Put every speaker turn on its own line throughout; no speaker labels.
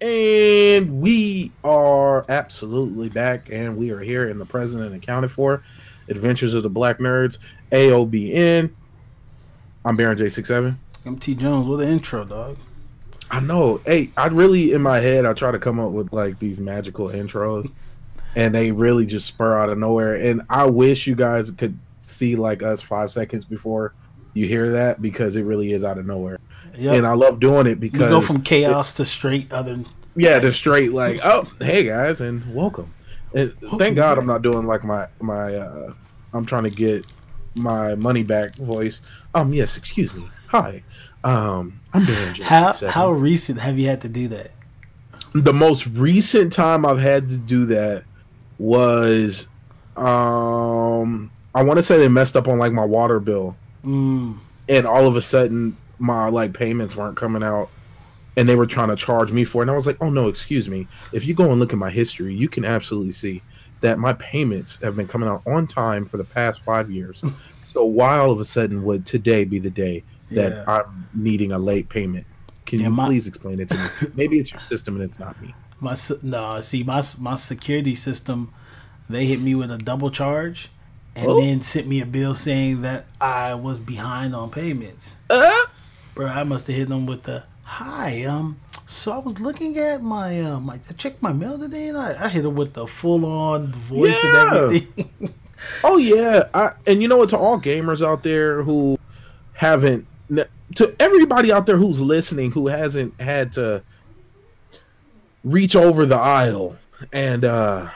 And we are absolutely back, and we are here in the present and accounted for. Adventures of the Black Nerds, AOBN. I'm Baron J67.
I'm T Jones. What an intro, dog.
I know. Hey, I really in my head I try to come up with like these magical intros, and they really just spur out of nowhere. And I wish you guys could see like us five seconds before you hear that because it really is out of nowhere. Yep. And I love doing it because
you go from chaos it, to straight other.
Yeah, to straight like oh hey guys and welcome. And welcome thank God back. I'm not doing like my my. uh I'm trying to get my money back voice. Um yes, excuse me. Hi. Um I'm doing
how how recent have you had to do that?
The most recent time I've had to do that was um I want to say they messed up on like my water bill.
Mm.
And all of a sudden my like payments weren't coming out and they were trying to charge me for it. And I was like, oh no, excuse me. If you go and look at my history, you can absolutely see that my payments have been coming out on time for the past five years. so why all of a sudden would today be the day that yeah. I'm needing a late payment? Can yeah, you my, please explain it to me? Maybe it's your system and it's not me.
My no, see my my security system, they hit me with a double charge, and oh. then sent me a bill saying that I was behind on payments.
Uh?
Bro. I must have hit them with the hi. Um, so I was looking at my my I checked my mail today, and I, I hit him with the full on voice yeah. and everything.
oh yeah, I, and you know what? To all gamers out there who haven't, to everybody out there who's listening who hasn't had to reach over the aisle and uh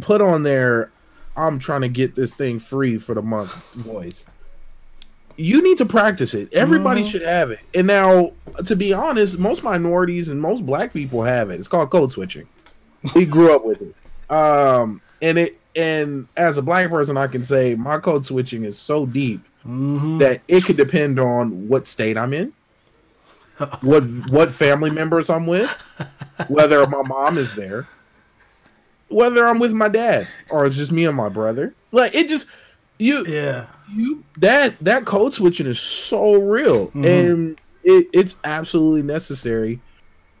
put on their I'm trying to get this thing free for the month voice you need to practice it. Everybody mm-hmm. should have it. And now, to be honest, most minorities and most black people have it. It's called code switching. We grew up with it. Um, and it and as a black person, I can say my code switching is so deep
mm-hmm.
that it could depend on what state I'm in, what what family members I'm with, whether my mom is there, whether I'm with my dad or it's just me and my brother. Like it just you
yeah
you that that code switching is so real. Mm-hmm. and it, it's absolutely necessary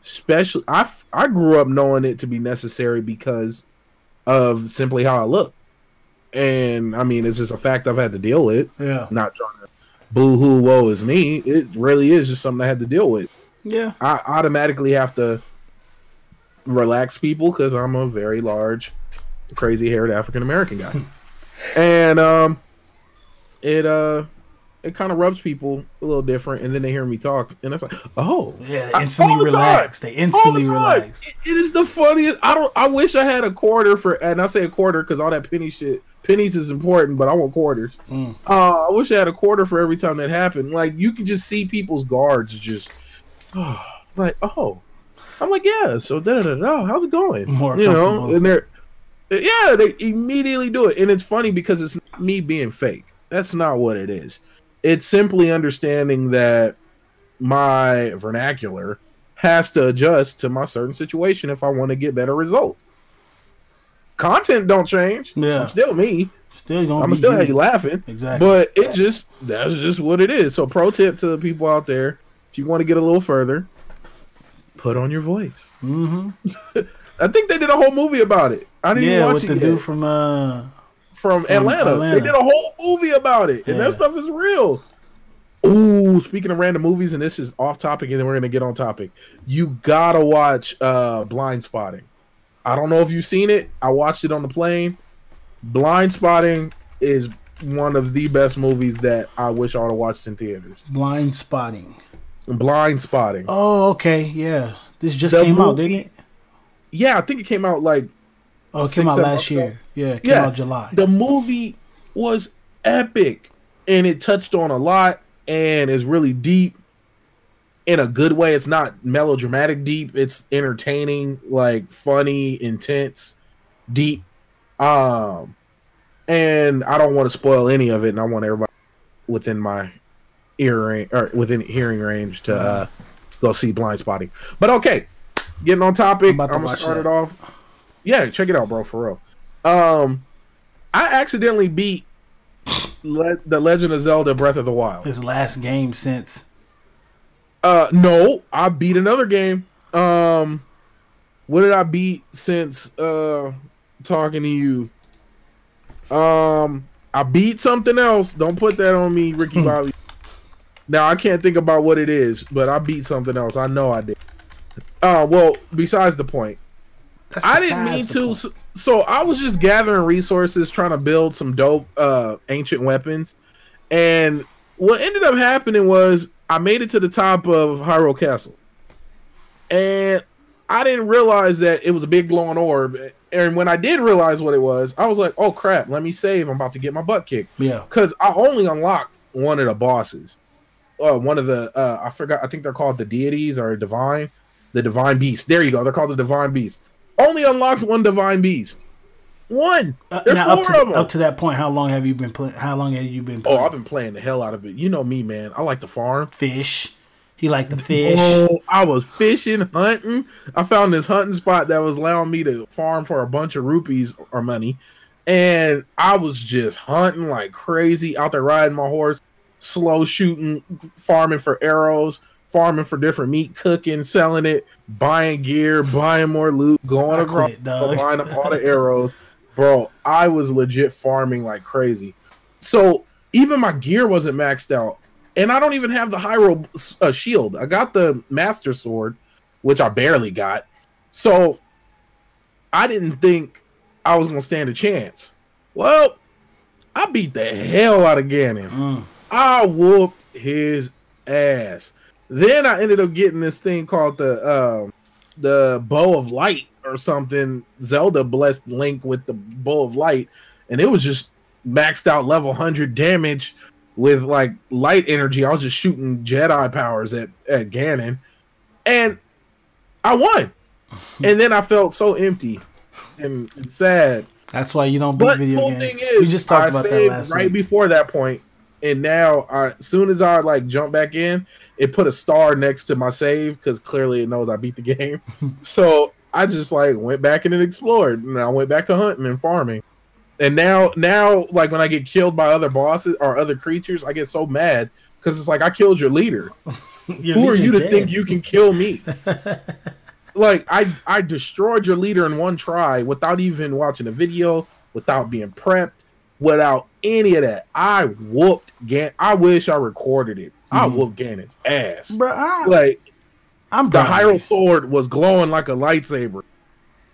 especially i i grew up knowing it to be necessary because of simply how i look. And i mean it's just a fact i've had to deal with.
Yeah.
Not trying to boo hoo woe is me. It really is just something i had to deal with.
Yeah. I
automatically have to relax people because i'm a very large crazy haired african american guy. And um, it uh, it kind of rubs people a little different, and then they hear me talk, and it's like, oh,
yeah, they instantly the relax. Time. They instantly the relax.
It, it is the funniest. I don't. I wish I had a quarter for, and I say a quarter because all that penny shit. Pennies is important, but I want quarters.
Mm.
Uh, I wish I had a quarter for every time that happened. Like you can just see people's guards just, oh, like, oh, I'm like, yeah. So da da da. How's it going?
More
you know, and they're yeah, they immediately do it. And it's funny because it's not me being fake. That's not what it is. It's simply understanding that my vernacular has to adjust to my certain situation if I want to get better results. Content don't change.
Yeah.
I'm still me.
Still gonna
I'm still have you laughing.
Exactly.
But it just that's just what it is. So pro tip to the people out there, if you want to get a little further, put on your voice.
Mm-hmm.
I think they did a whole movie about it. I didn't yeah, watch with
the
yet.
dude from uh
from, from Atlanta. Atlanta. They did a whole movie about it, and that stuff is real. Ooh, speaking of random movies, and this is off topic, and then we're gonna get on topic. You gotta watch uh Blindspotting. I don't know if you've seen it. I watched it on the plane. Blindspotting is one of the best movies that I wish I would have watched in theaters.
Blindspotting.
Blind Spotting.
Oh, okay, yeah. This just the came movie, out, didn't it?
Yeah, I think it came out like
Oh, it came out last year. Yeah, it came yeah. out July.
The movie was epic and it touched on a lot and is really deep in a good way. It's not melodramatic deep. It's entertaining, like funny, intense, deep. Um and I don't want to spoil any of it and I want everybody within my ear range or within hearing range to uh, go see Blind Blindspotting. But okay, getting on topic, I'm, I'm gonna start that. it off. Yeah, check it out, bro, for real. Um, I accidentally beat Le- the Legend of Zelda: Breath of the Wild.
His last game since.
Uh, no, I beat another game. Um, what did I beat since uh talking to you? Um, I beat something else. Don't put that on me, Ricky
Hmm.
Bobby. Now I can't think about what it is, but I beat something else. I know I did. Uh, well, besides the point, I didn't mean to. So, so I was just gathering resources, trying to build some dope uh ancient weapons, and what ended up happening was I made it to the top of Hyrule Castle, and I didn't realize that it was a big glowing orb. And when I did realize what it was, I was like, "Oh crap! Let me save. I'm about to get my butt kicked."
Yeah.
because I only unlocked one of the bosses. Uh, one of the uh, I forgot. I think they're called the deities or divine, the divine beast. There you go. They're called the divine beast. Only unlocked one divine beast. One.
Uh,
There's four
to,
of them.
up to that point, how long have you been playing? How long have you been playing?
oh, I've been playing the hell out of it. You know me, man. I like to farm.
fish. He liked the fish.
Oh, I was fishing, hunting. I found this hunting spot that was allowing me to farm for a bunch of rupees or money. And I was just hunting like crazy out there riding my horse, slow shooting, farming for arrows, farming for different meat, cooking, selling it, buying gear, buying more loot, going
I
across,
quit,
buying up all the arrows. Bro, I was legit farming like crazy. So even my gear wasn't maxed out and I don't even have the Hyrule uh, shield. I got the Master Sword, which I barely got. So I didn't think I was gonna stand a chance. Well, I beat the hell out of Ganon.
Mm.
I whooped his ass. Then I ended up getting this thing called the um, the Bow of Light or something. Zelda blessed Link with the Bow of Light, and it was just maxed out level hundred damage with like light energy. I was just shooting Jedi powers at at Ganon, and I won. and then I felt so empty and, and sad.
That's why you don't beat
But
video games.
thing is,
we just talked
I
about that last
right
week.
before that point, and now I, as soon as I like jump back in, it put a star next to my save because clearly it knows I beat the game. so I just like went back in and explored, and I went back to hunting and farming. And now, now, like when I get killed by other bosses or other creatures, I get so mad because it's like I killed your leader.
Your
Who are you to
dead.
think you can kill me? like I I destroyed your leader in one try without even watching a video, without being prepped, without any of that. I whooped Gan. I wish I recorded it. I
Mhm.
whooped Ganon's ass.
Bro, I,
Like
I'm
the Hyrule sword was glowing like a lightsaber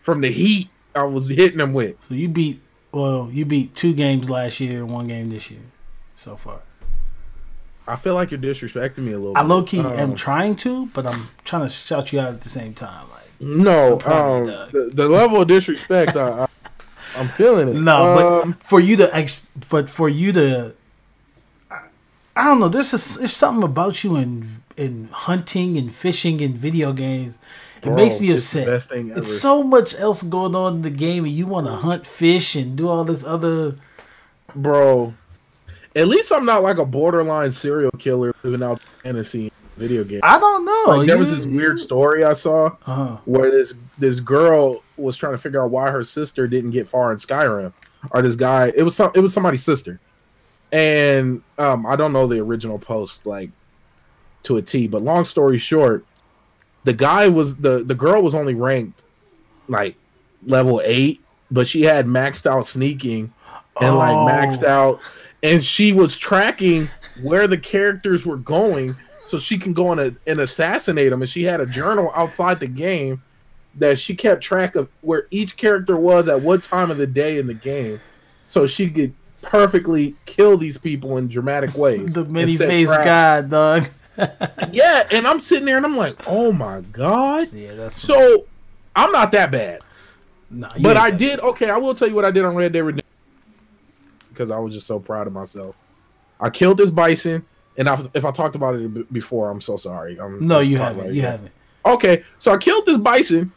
from the heat I was hitting him with.
So you beat well, you beat two games last year one game this year so far.
I feel like you're disrespecting me a little.
I
bit.
low key
Um,
am trying to, but I'm trying to shout you out at the same time. Like
No, um,
of you, Doug.
the, the level of disrespect, I, I, I'm feeling it.
no,
Um,
but for you to ex- but for you to I, I don't know, there's a, there's something about you in in hunting and fishing and video games. It
bro,
makes me upset.
best thing ever.
It's so much else going on in the game, and you want to hunt, fish, and do all this other.
bro. At least I'm not like a borderline serial killer living out fantasy video game.
I don't know.
Like there was
You-
this weird story I saw
Uh-huh.
where this this girl was trying to figure out why her sister didn't get far in Skyrim, or this guy. It was some. It was somebody's sister, and um, I don't know the original post like to a T. But long story short, the guy was the the girl was only ranked like level eight, but she had maxed out sneaking and like
Oh.
maxed out, and she was tracking where the characters were going so she can go on a, and assassinate them. And she had a journal outside the game that she kept track of where each character was at what time of the day in the game, so she could perfectly kill these people in dramatic ways.
The many faced god, dog.
Yeah, and I'm sitting there and I'm like, oh my god.
Yeah, that's
So I'm not that bad.
Nah,
But I did okay. I will tell you what I did on Red Dead Redemption because I was just so proud of myself. I killed this bison, and I, if I talked about it before, I'm so sorry. I'm
No, you haven't. You haven't.
Okay, so I killed this bison.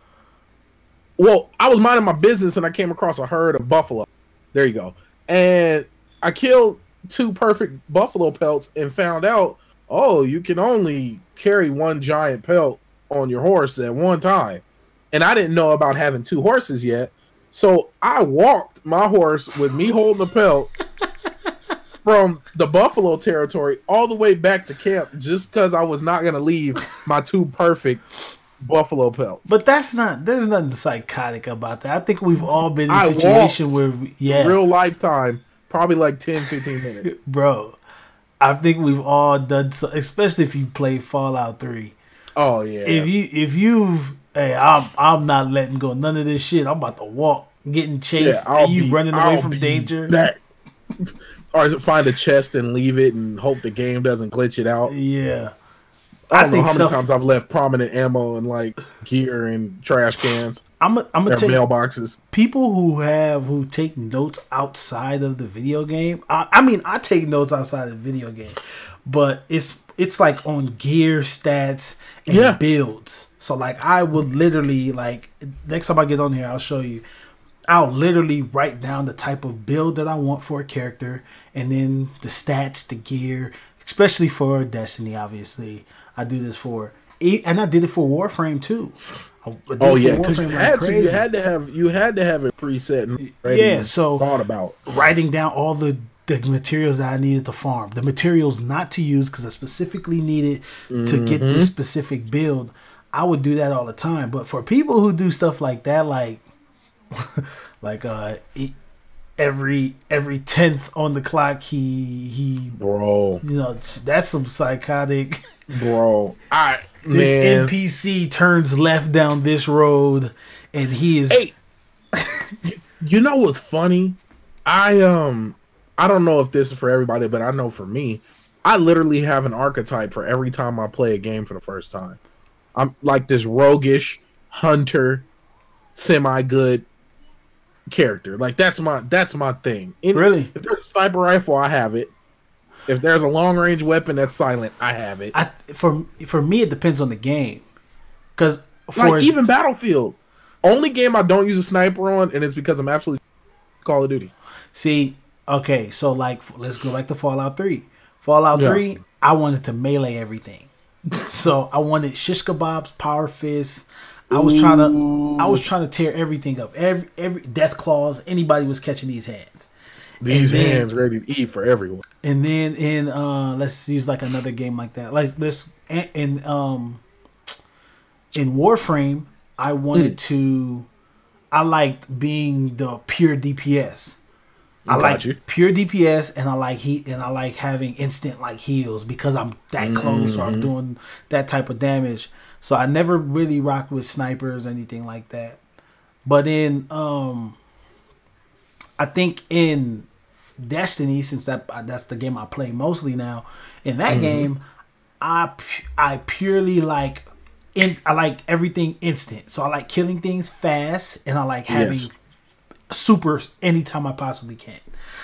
Well, I was minding my business and I came across a herd of buffalo. There you go. And I killed two perfect buffalo pelts and found out, oh, you can only carry one giant pelt on your horse at one time. And I didn't know about having two horses yet. So I walked my horse with me holding the pelt from the buffalo territory all the way back to camp just because I was not going to leave my two perfect buffalo pelts.
But that's not. There's nothing psychotic about that. I think we've all been in a situation where, we- yeah,
real lifetime, probably like 10, 15 minutes.
bro. I think we've all done, so, especially if you play Fallout Three.
Oh yeah.
If you if you've, hey, I'm I'm not letting go none of this shit. I'm about to walk, getting chased,
I'll
and you
be-
running away
I'll
from danger.
back. or find a chest and leave it and hope the game doesn't glitch it out?
Yeah,
I
I
don't know
think
how many
stuff-
times I've left prominent ammo and like gear and trash cans
I'm a, I'm
or
gonna take
mailboxes.
people who have who take notes outside of the video game. I, I mean, I take notes outside of the video game, but it's it's like on gear stats and
Yeah.
builds. So like, I would literally like next time I get on here, I'll show you. I'll literally write down the type of build that I want for a character, and then the stats, the gear, especially for Destiny. Obviously, I do this for, and I did it for Warframe too.
Oh yeah, because you
Warframe like
had to. You had to have. You had to have it preset
Yeah, so-
thought about.
writing down all the the materials that I needed to farm, the materials not to use because I specifically needed to get
Mm-hmm.
this specific build. I would do that all the time. But for people who do stuff like that, like like uh every every tenth on the clock, he he
Bro,
you know that's some psychotic.
bro, I
This
man.
NPC turns left down this road, and he is
Hey, you know what's funny? I um, I don't know if this is for everybody, but I know for me, I literally have an archetype for every time I play a game for the first time. I'm like this roguish hunter, semi good character. Like that's my that's my thing. Any-
Really?
If there's a sniper rifle, I have it. If there's a long range weapon that's silent, I have it.
I for for me it depends on the game, because for
like even Battlefield, only game I don't use a sniper on, and it's because I'm absolutely Call of Duty.
See, okay, so like let's go back to Fallout Three. Fallout
Yeah.
Three, I wanted to melee everything. so I wanted shish kebabs, power fists. I was trying to, I was trying to tear everything up. Every every death claws. Anybody was catching these hands.
These
then-
hands ready to eat for everyone.
And then in uh let's use like another game like that. Like this in, in um in Warframe, I wanted to I liked being the pure DPS. I like
you.
pure DPS and I like heat and I like having instant like heals because I'm that close or I'm doing that type of damage. So I never really rocked with snipers or anything like that. But in um I think in Destiny, since that that's the game I play mostly now, in that game, I I purely like in I like everything instant. So I like killing things fast, and I like having
Yes.
super anytime I possibly can.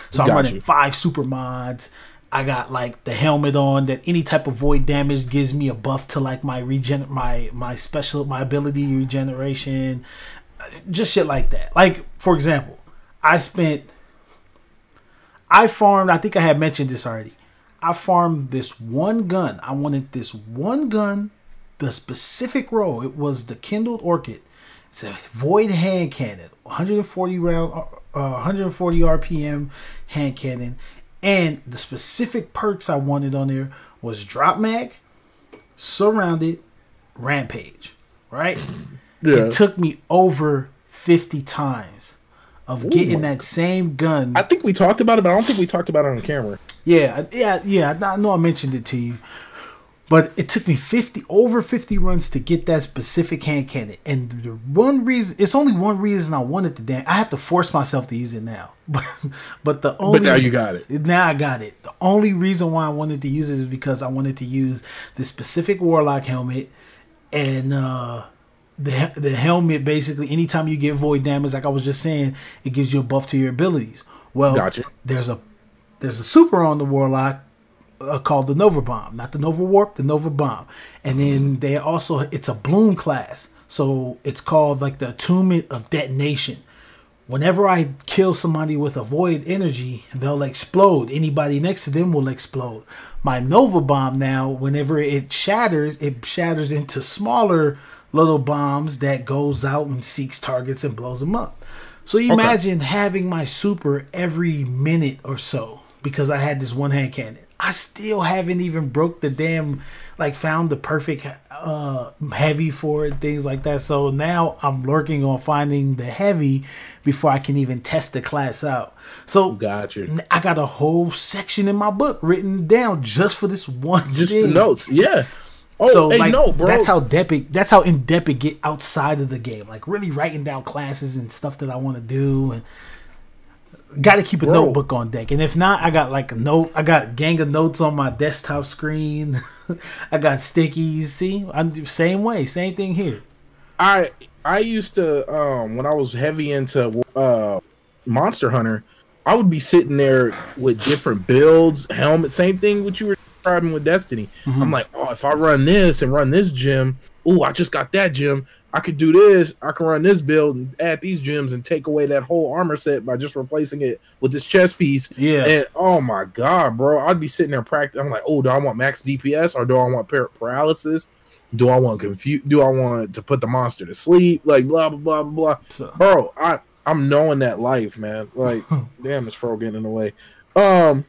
So I'm running
you.
five super mods. I got like the helmet on that any type of void damage gives me a buff to like my regen my my special my ability regeneration, just shit like that. Like for example, I spent I farmed. I think I had mentioned this already. I farmed this one gun. I wanted this one gun, the specific row. It was the kindled orchid. It's a void hand cannon, 140 round, uh, 140 RPM hand cannon, and the specific perks I wanted on there was drop mag, surrounded, rampage. Right.
Yeah.
It took me over 50 times of getting that same gun.
I think we talked about it, but I don't think we talked about it on camera.
Yeah, yeah, yeah. I know I mentioned it to you, but it took me fifty over fifty runs to get that specific hand cannon. And the one reason, it's only one reason I wanted to damn. I have to force myself to use it now, but but the only
But now you got it.
now I got it. The only reason why I wanted to use it is because I wanted to use the specific warlock helmet and uh the the helmet basically anytime you get void damage like I was just saying it gives you a buff to your abilities. Well,
Gotcha.
there's a there's a super on the warlock uh, called the Nova Bomb, not the Nova Warp, the Nova Bomb. And then they also it's a bloom class. So it's called like the attunement of detonation. Whenever I kill somebody with a void energy, they'll explode. Anybody next to them will explode. My Nova Bomb now, whenever it shatters, it shatters into smaller little bombs that goes out and seeks targets and blows them up. So you imagine having my super every minute or so because I had this one hand cannon. I still haven't even broke the damn like found the perfect uh heavy for it, things like that. So now I'm lurking on finding the heavy before I can even test the class out. So
Gotcha.
I got a whole section in my book written down just for this one
Just
thing.
the notes. Yeah. Oh,
So
hey,
like
no, bro.
that's how depth that's how in depth it get outside of the game. Like really writing down classes and stuff that I want to do and got to keep a notebook on deck. And if not, I got like a note. I got gang of notes on my desktop screen. I got stickies. See, I'm the same way, same thing here.
I I used to um when I was heavy into uh Monster Hunter, I would be sitting there with different builds, helmet, same thing what you were describing with Destiny. I'm like, oh, if I run this and run this gem, oh, I just got that gem. I could do this. I can run this build and add these gems and take away that whole armor set by just replacing it with this chest piece.
Yeah.
And oh my god, bro, I'd be sitting there practicing. I'm like, oh, do I want max DPS or do I want par- paralysis? Do I want confuse? Do I want to put the monster to sleep? Like blah blah blah blah.
So-
Bro, I I'm knowing that life, man. Like, damn, this fro getting in the way. Um,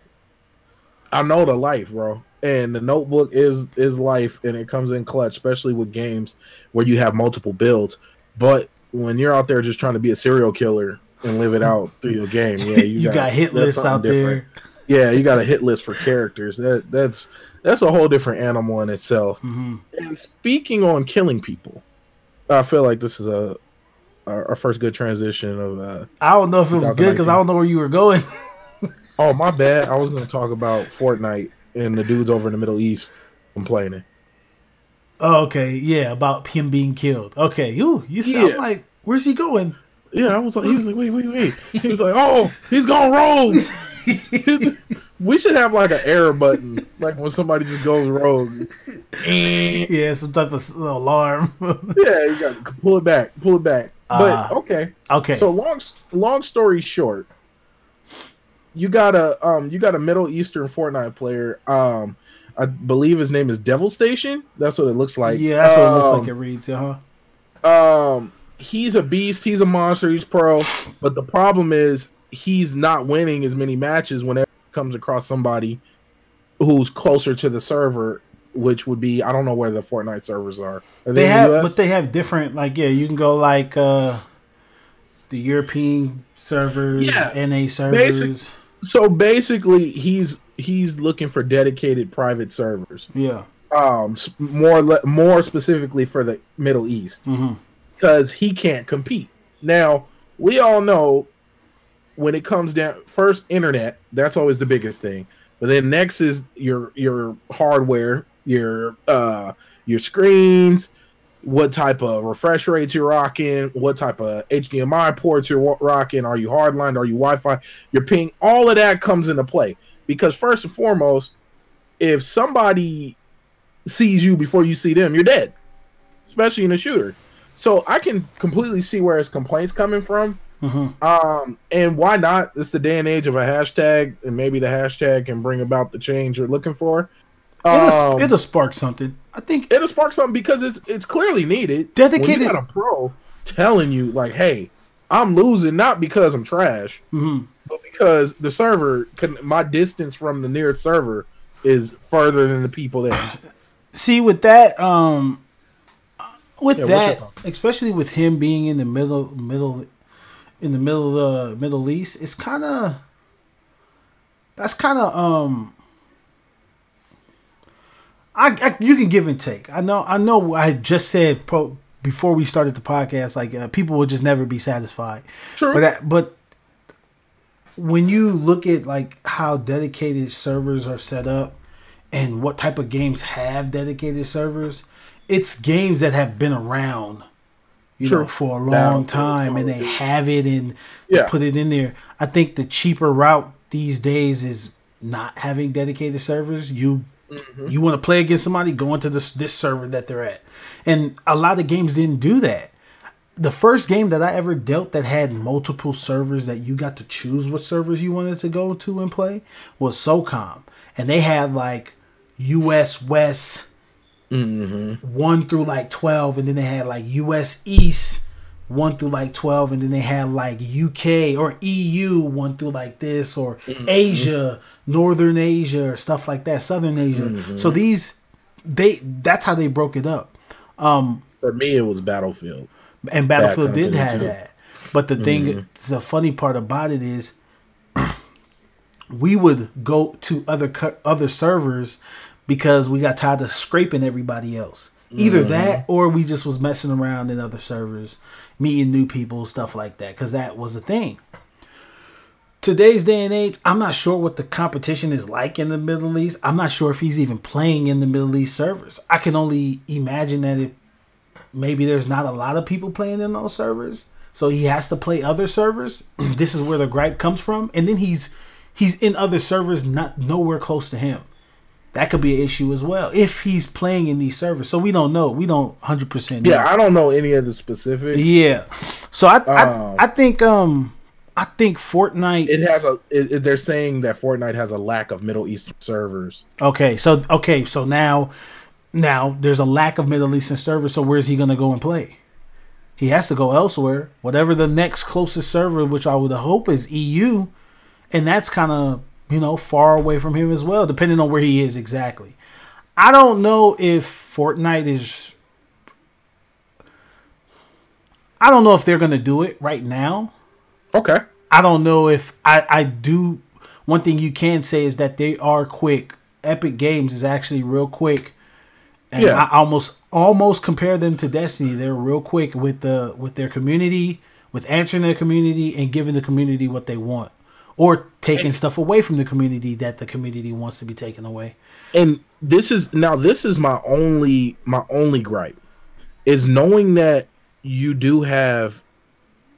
I know the life, bro. And the notebook is is life, and it comes in clutch, especially with games where you have multiple builds. But when you're out there just trying to be a serial killer and live it out through your game, yeah, you,
You, got, hit
that's
lists out
different.
there.
Yeah, you got a hit list for characters. That that's that's a whole different animal in itself.
hmm
And speaking on killing people, I feel like this is a our, our first good transition of. uh
I don't know if it was good because I don't know where you were going.
Oh my bad. I was going to talk about Fortnite and the dudes over in the Middle East complaining.
oh, okay, yeah, about him being killed. Okay, you you sound
Yeah.
like where's he going?
Yeah, I was like, he was like, wait, wait, wait. He was like, oh, he's gone rogue. we should have like an error button, like when somebody just goes rogue.
Yeah, some type of alarm.
yeah, you got to pull it back, pull it back. But
Ah.
okay,
okay,
So long long story short, you got a um you got a Middle Eastern Fortnite player. Um I believe his name is Devil Station. That's what it looks like.
yeah, that's what it looks
Um,
like. It reads, uh huh.
Um he's a beast, he's a monster, he's pro, but the problem is he's not winning as many matches whenever he comes across somebody who's closer to the server, which would be I don't know where the Fortnite servers are. Are
They
in the
have,
US?
but they have different. Like, yeah, you can go like uh the European servers,
Yeah,
NA servers.
So basically he's he's looking for dedicated private servers.
Yeah.
um more le- more specifically for the Middle East because he can't compete. Now we all know when it comes down first internet that's always the biggest thing, but then next is your your hardware, your uh your screens, what type of refresh rates you're rocking, what type of HDMI ports you're rocking, are you hardlined, are you Wi-Fi, your ping, all of that comes into play because first and foremost, if somebody sees you before you see them, you're dead. Especially in a shooter. So I can completely see where his complaints coming from.
hmm
Um, and why not? It's the day and age of a hashtag, and maybe the hashtag can bring about the change you're looking for.
It'll,
Um,
it'll spark something. I think
it'll spark something because it's it's clearly needed.
Dedicated-
When you got a pro telling you like, "Hey, I'm losing not because I'm trash,
mhm.
but because the server, can, my distance from the nearest server is further than the people there."
see with that um with
Yeah,
that especially with him being in the middle middle in the middle of the middle east it's kind of that's kind of um I, I you can give and take i know i know i just said pro, before we started the podcast like uh, people will just never be satisfied
True.
but that, but when you look at like how dedicated servers are set up and what type of games have dedicated servers, it's games that have been around, you
True.
know, for a long
for
time, and they have it and they
Yeah.
put it in there. I think the cheaper route these days is not having dedicated servers. You
Mm-hmm.
you want to play against somebody, go into this this server that they're at, and a lot of games didn't do that the first game that I ever dealt that had multiple servers that you got to choose what servers you wanted to go to and play was SOCOM. And they had like US West
Mm-hmm.
1 through like 12, and then they had like US East 1 through like 12, and then they had like UK or EU 1 through like this, or mm-hmm. Asia, Northern Asia, or stuff like that, Southern Asia. So mm-hmm. these they that's how they broke it up. Um,
For me, it was Battlefield.
and Battlefield did have
too.
that. But the thing, mm-hmm. the funny part about it is, we would go to other other servers because we got tired of scraping everybody else. Either mm. that, or we just was messing around in other servers, meeting new people, stuff like that. Because that was a thing. Today's day and age, I'm not sure what the competition is like in the Middle East. I'm not sure if he's even playing in the Middle East servers. I can only imagine that it maybe there's not a lot of people playing in those servers so he has to play other servers this is where the gripe comes from and then he's he's in other servers not nowhere close to him that could be an issue as well if he's playing in these servers so we don't know we don't 100%
Yeah, I don't know any of the specifics.
yeah so I,
Um,
I i think um i think fortnite
It has a. It, it- they're saying that Fortnite has a lack of Middle Eastern servers.
okay so okay so now now there's a lack of middle eastern servers so where's he going to go and play he has to go elsewhere whatever the next closest server which i would hope is eu and that's kind of you know far away from him as well depending on where he is exactly i don't know if fortnite is i don't know if they're going to do it right now
Okay.
I don't know if I, I do. One thing you can say is that they are quick. Epic Games is actually real quick, and
Yeah.
I almost almost compare them to Destiny. They're real quick with the with their community, with answering their community and giving the community what they want, or taking stuff away from the community that the community wants to be taken away.
and this is now this is my only my only gripe is knowing that you do have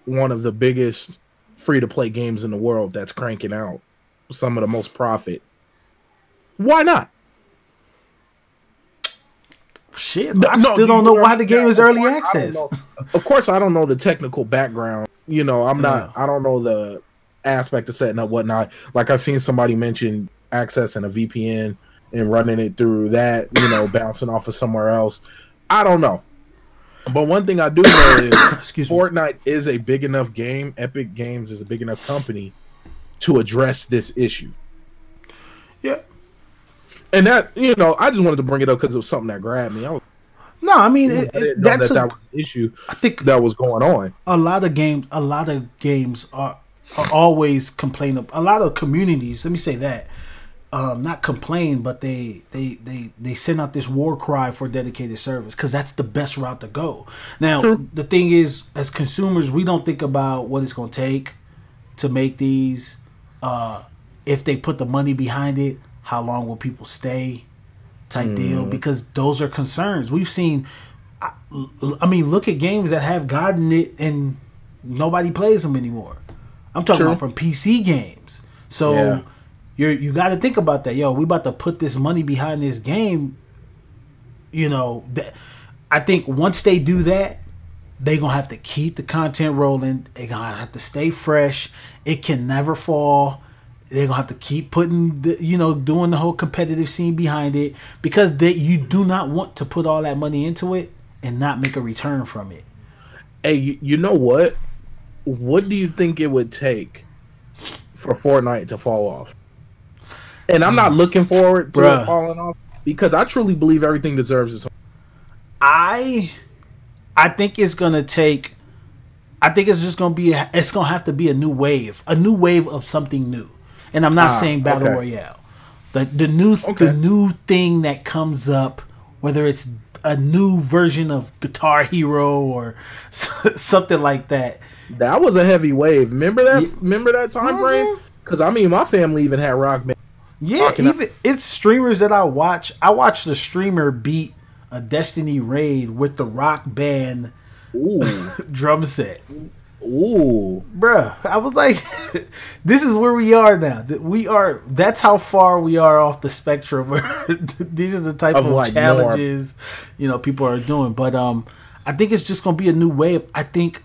one of the biggest free to play games in the world that's cranking out some of the most profit. Why not?
Shit,
No,
I still
you
don't know why the game
Yeah,
is early access.
know- of course i don't know the technical background. You know i'm not i don't know the aspect of setting up whatnot. Like i seen somebody mention accessing a vpn and running it through that you know bouncing off of somewhere else. I don't know. But one thing i do know is
Excuse me.
fortnite is a big enough game. Epic games is a big enough company to address this issue.
Yeah.
and that you know i just wanted to bring it up because it was something that grabbed me. I, was,
No, I mean it, it, that's
that
a,
that was an issue
I think
that was going on.
a lot of games a lot of games are are always complain of a lot of communities let me say that um not complain but they they they they send out this war cry for dedicated service because that's the best route to go. Now the thing is as consumers we don't think about what it's going to take to make these uh if they put the money behind it how long will people stay type deal because those are concerns. We've seen I, I mean look at games that have gotten it and nobody plays them anymore i'm talking
True.
about from pc games so
Yeah.
you're you got to think about that yo we about to put this money behind this game you know that i think once they do that they gonna have to keep the content rolling they gonna have to stay fresh it can never fall they're gonna have to keep putting the you know doing the whole competitive scene behind it because they you do not want to put all that money into it and not make a return from it
Hey, you, you know what? What do you think it would take for Fortnite to fall off? And I'm not looking forward to
Bruh.
it falling off because I truly believe everything deserves its.
I I think it's gonna take. I think it's just gonna be. It's gonna have to be a new wave, a new wave of something new. And I'm not
Ah,
saying battle
okay.
royale. The the new
Okay.
the new thing that comes up, whether it's a new version of Guitar Hero or something like that.
That was a heavy wave. Remember that?
Yeah.
Remember that time
Mhm.
frame? Because I mean, my family even had Rock Band.
Yeah,
Rocking up.
even it's streamers that I watch. I watched the streamer beat a Destiny raid with the rock band
Ooh,
drum set.
ooh.
bruh i was like this is where we are now we are that's how far we are off the spectrum these are the type
Of,
of,
like,
challenges you know people are doing but um i think it's just gonna be a new wave i think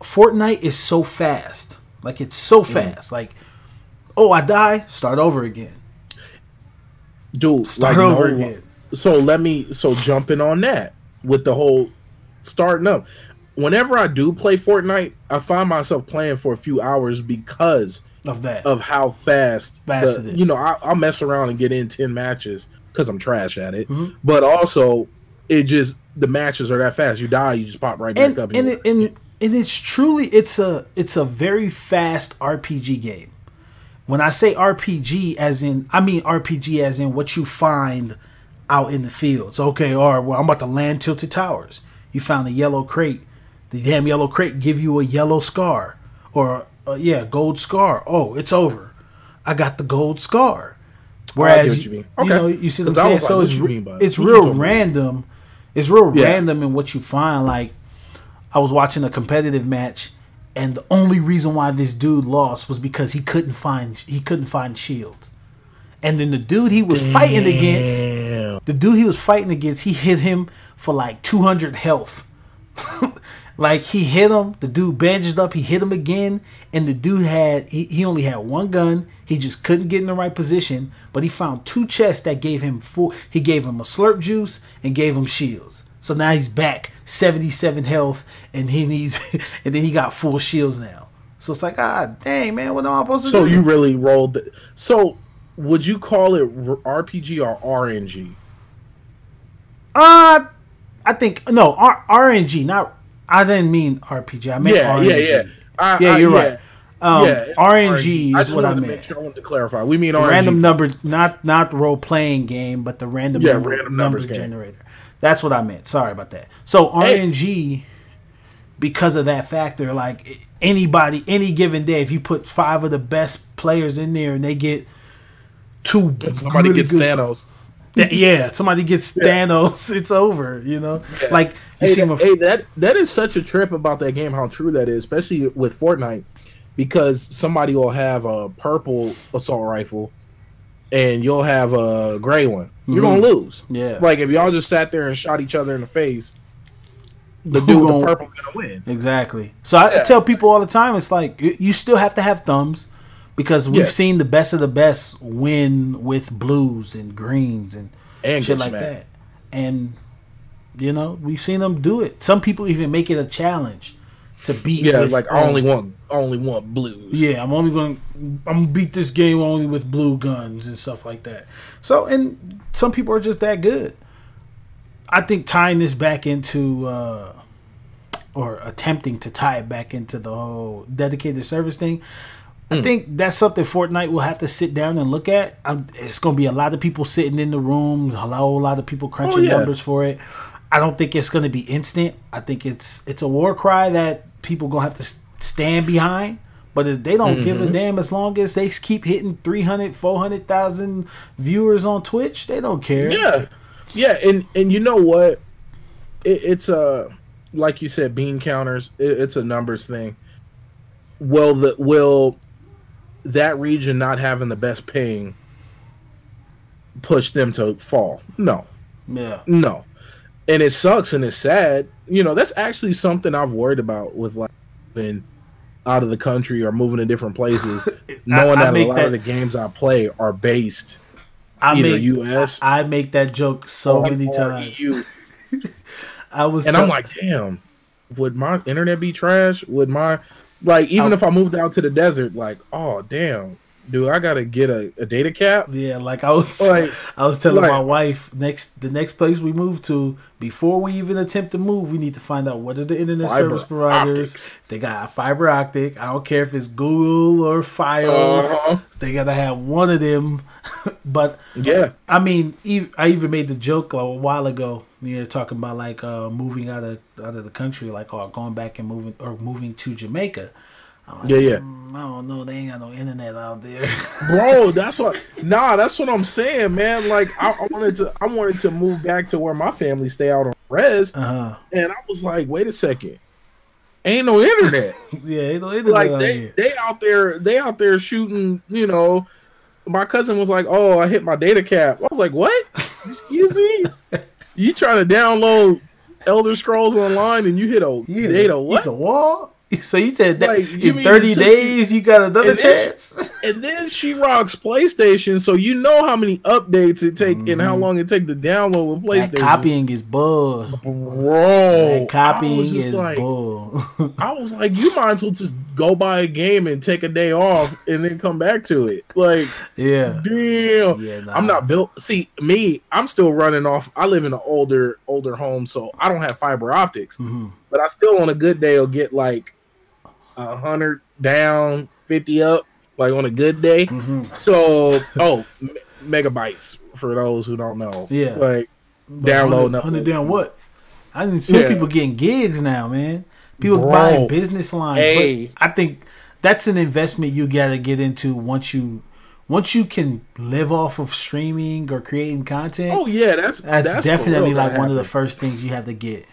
fortnite is so fast like it's so
Mm.
fast like oh i die start over again
Dude,
start
like,
over
no-
again
So let me so jumping on that with the whole starting up. Whenever I do play Fortnite, I find myself playing for a few hours because
of that
of how fast,
Fast
the-
it is.
You know, I, I'll mess around and get in ten matches because I'm trash at it.
Mhm.
But also, it just the matches are that fast. You die, you just pop right back
and
up.
and, it, and and it's truly it's a it's a very fast RPG game. When I say RPG, as in I mean RPG as in what you find out in the fields. Okay, all right. Well, I'm about to land tilted towers. You found a yellow crate. The damn yellow crate give you a yellow scar or uh, yeah, gold scar. Oh, it's over. I got the gold scar. Whereas
what
you,
you Okay.
know, you see what I'm saying.
like,
so
what
it's
you mean by-
it's real random. It's real
Yeah.
random in what you find. Like I was watching a competitive match, and the only reason why this dude lost was because he couldn't find he couldn't find shields. And then the dude he was fighting against, the dude he was fighting against, he hit him for like 200 health. like he hit him, the dude bandaged up, he hit him again, and the dude had he, he only had one gun. He just couldn't get in the right position, but he found two chests that gave him full. He gave him a slurp juice and gave him shields. So now he's back 77 health, and he needs, and then he got full shields now. So it's like, ah, dang man, what am I supposed to
So
do?
So you really rolled. The, so would you call it RPG or RNG?
Uh, I think no R- RNG. Not I didn't mean RPG. I meant
Yeah,
RNG.
yeah, yeah. I,
Yeah, you're right. Um,
yeah,
RNG
I
is what I meant.
make sure I wanted to clarify. We mean RNG.
random number, not not role playing game, but the random
Yeah,
number,
random
number
numbers game.
generator. That's what I meant. Sorry about that. So
Hey.
RNG, because of that factor, like anybody, any given day, if you put five of the best players in there and they get two,
Somebody
really
gets
good-
Thanos.
Th- yeah, somebody gets Thanos, it's over. You know, like you
Hey,
see
that, hey, that that is such a trip about that game. How true that is, especially with Fortnite, because somebody will have a purple assault rifle, and you'll have a gray one. You're gonna lose.
Mm-hmm. Yeah.
Like if y'all just sat there and shot each other in the face, the dude with the purple's gonna win.
Exactly. So I
Yeah.
tell people all the time, it's like you, you still have to have thumbs because we've
Yeah.
seen the best of the best win with blues and greens and,
And
shit like that. And you know, we've seen them do it. Some people even make it a challenge to beat.
Yeah,
with-
like I only want I only want blues.
Yeah, I'm only going. I'm gonna beat this game only with blue guns and stuff like that. So, and some people are just that good. I think tying this back into, uh, or attempting to tie it back into the whole dedicated service thing.
Hmm.
I think that's something Fortnite will have to sit down and look at. Um it's going to be a lot of people sitting in the rooms, a lot of people crunching
Oh, yeah.
numbers for it. I don't think it's going to be instant. I think it's it's a war cry that people going to have to stand behind. But if they don't give a
Mm-hmm.
damn as long as they keep hitting 300, 400,000 viewers on Twitch, they don't care.
Yeah, yeah, and and you know what? It, it's a like you said, bean counters. It, it's a numbers thing. Will the will that region not having the best ping push them to fall? No,
Yeah.
no, and it sucks and it's sad. You know, that's actually something I've worried about with like been out of the country or moving to different places, knowing
I
that a lot
that-
of the games I play are based
I
either
make
U.S.
I make that joke so many times.
EU.
I was
And
tell-
I'm like, damn, would my internet be trash? Would my like even if I moved out to the desert, like, oh damn, dude, I gotta get a, a data cap.
Yeah, like I was,
Like-
I was telling
like-
my wife next the next place we move to before we even attempt to move, we need to find out what are the internet service providers.
optics.
They got a fiber optic. I don't care if it's Google or Fios.
Uh-huh.
They gotta have one of them. but
Yeah,
I mean, I even made the joke a while ago. You know, talking about like uh, moving out of out of the country, like or going back and moving or moving to Jamaica. Like,
yeah, yeah,
"Mm, I don't know. They ain't got no internet out there.
bro. That's what. Nah, that's what I'm saying, man. Like, I, I wanted to, I wanted to move back to where my family stay out on res,
uh huh.
and I was like, wait a second, ain't no internet.
Yeah, ain't no internet
like they
here.
they out there they out there shooting you know my cousin was like oh i hit my data cap i was like what excuse me you trying to download elder scrolls online and you hit a
You hit
data what
The wall. So you said that
Like, you
in thirty days you got another
And
chance.
and then she rocks PlayStation, so you know how many updates it take and how long it take to download with
That
PlayStation.
copying is bull.
Bro,
That copying
I was just
is
like,
bull.
I was like, you might as well just go buy a game and take a day off and then come back to it. Like,
yeah.
damn.
Yeah, nah.
I'm not built. See, me, I'm still running off. I live in an older, older home, so I don't have fiber optics.
Mhm.
But I still, on a good day, will get like a hundred down, fifty up, like on a good day.
Mhm.
So, oh, me- megabytes for those who don't know.
Yeah.
like
But
download
100 100 down what? I didn't feel
Yeah.
people getting gigs now, man. People
Bro.
buying business lines.
Hey.
I think that's an investment you got to get into once you once you can live off of streaming or creating content.
Oh yeah, that's
that's,
for
definitely like one of the first things you have to get.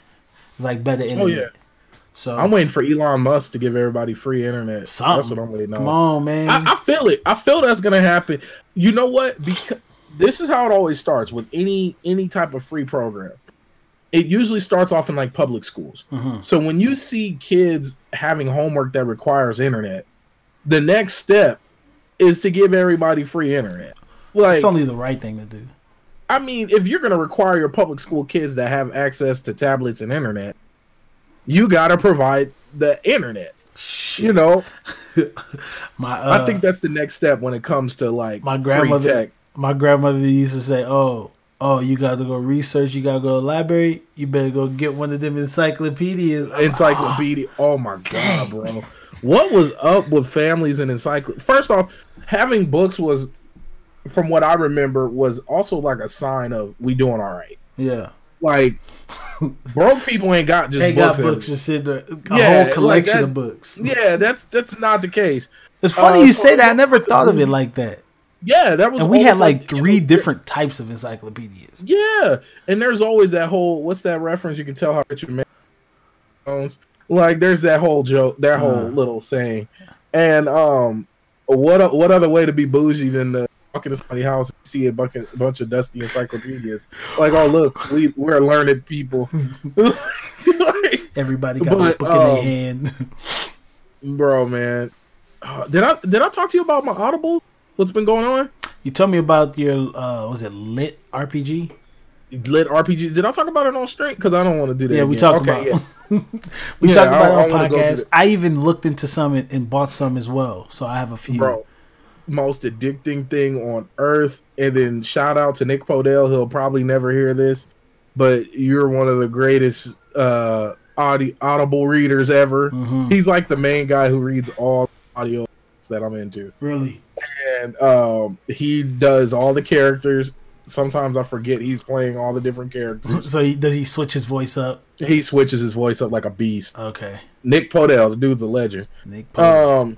It's like better internet.
Oh yeah,
So
I'm waiting for Elon Musk to give everybody free internet. That's
something.
what I'm waiting
Come
on.
on, man.
I, I feel it. I feel that's gonna happen. You know what? Because this is how it always starts with any any type of free program. It usually starts off in like public schools.
Mhm.
So when you see kids having homework that requires internet, the next step is to give everybody free internet. Like
it's only the right thing to do.
I mean, if you're going to require your public school kids to have access to tablets and internet, you got to provide the internet. You know,
My uh,
I think that's the next step when it comes to like
my
free
grandmother
tech.
my grandmother used to say, "Oh, oh, you got to go research. You got to go to the library. You better go get one of them encyclopedias."
Encyclopedia. Oh my god, bro! What was up with families and encyclopedia? First off, having books was, from what I remember, was also like a sign of we doing all right.
yeah,
Like broke people ain't got just
they
books.
got books just sitting there, a
Yeah,
whole
like
collection
that-
of books.
yeah, that's that's not the case.
It's funny
Uh,
you say that. I never thought of it like that.
Yeah, that was.
And we had
always
like three different types of encyclopedias.
Yeah, and there's always that whole what's that reference? You can tell how rich your man owns. Like there's that whole joke, that whole
Uh.
little saying, and um, what what other way to be bougie than to walk into somebody's house and see a bucket, bunch of dusty encyclopedias? Like, oh look, we we're learned people, Like,
Everybody got a
But,
book in their
um,
hand.
bro, man. Uh, did I did I talk to you about my Audible? What's been going on?
you told me about your uh, was it lit RPG?
Lit RPG. Did I talk about it on stream? Because I don't want to do that.
Yeah, we
again.
talked
Okay,
about.
yeah.
we
Yeah,
talked about
I
it on
through
podcast. I even looked into some and, and bought some as well. So I have a few.
bro most addicting thing on earth and then shout out to nick podehl he'll probably never hear this but you're one of the greatest uh audi- audible readers ever
Mhm.
he's like the main guy who reads all audio that i'm into
Really?
and um he does all the characters sometimes i forget he's playing all the different characters
So he, does he switch his voice up?
he switches his voice up like a beast
Okay.
nick podehl the dude's a legend
Nick Podehl.
um,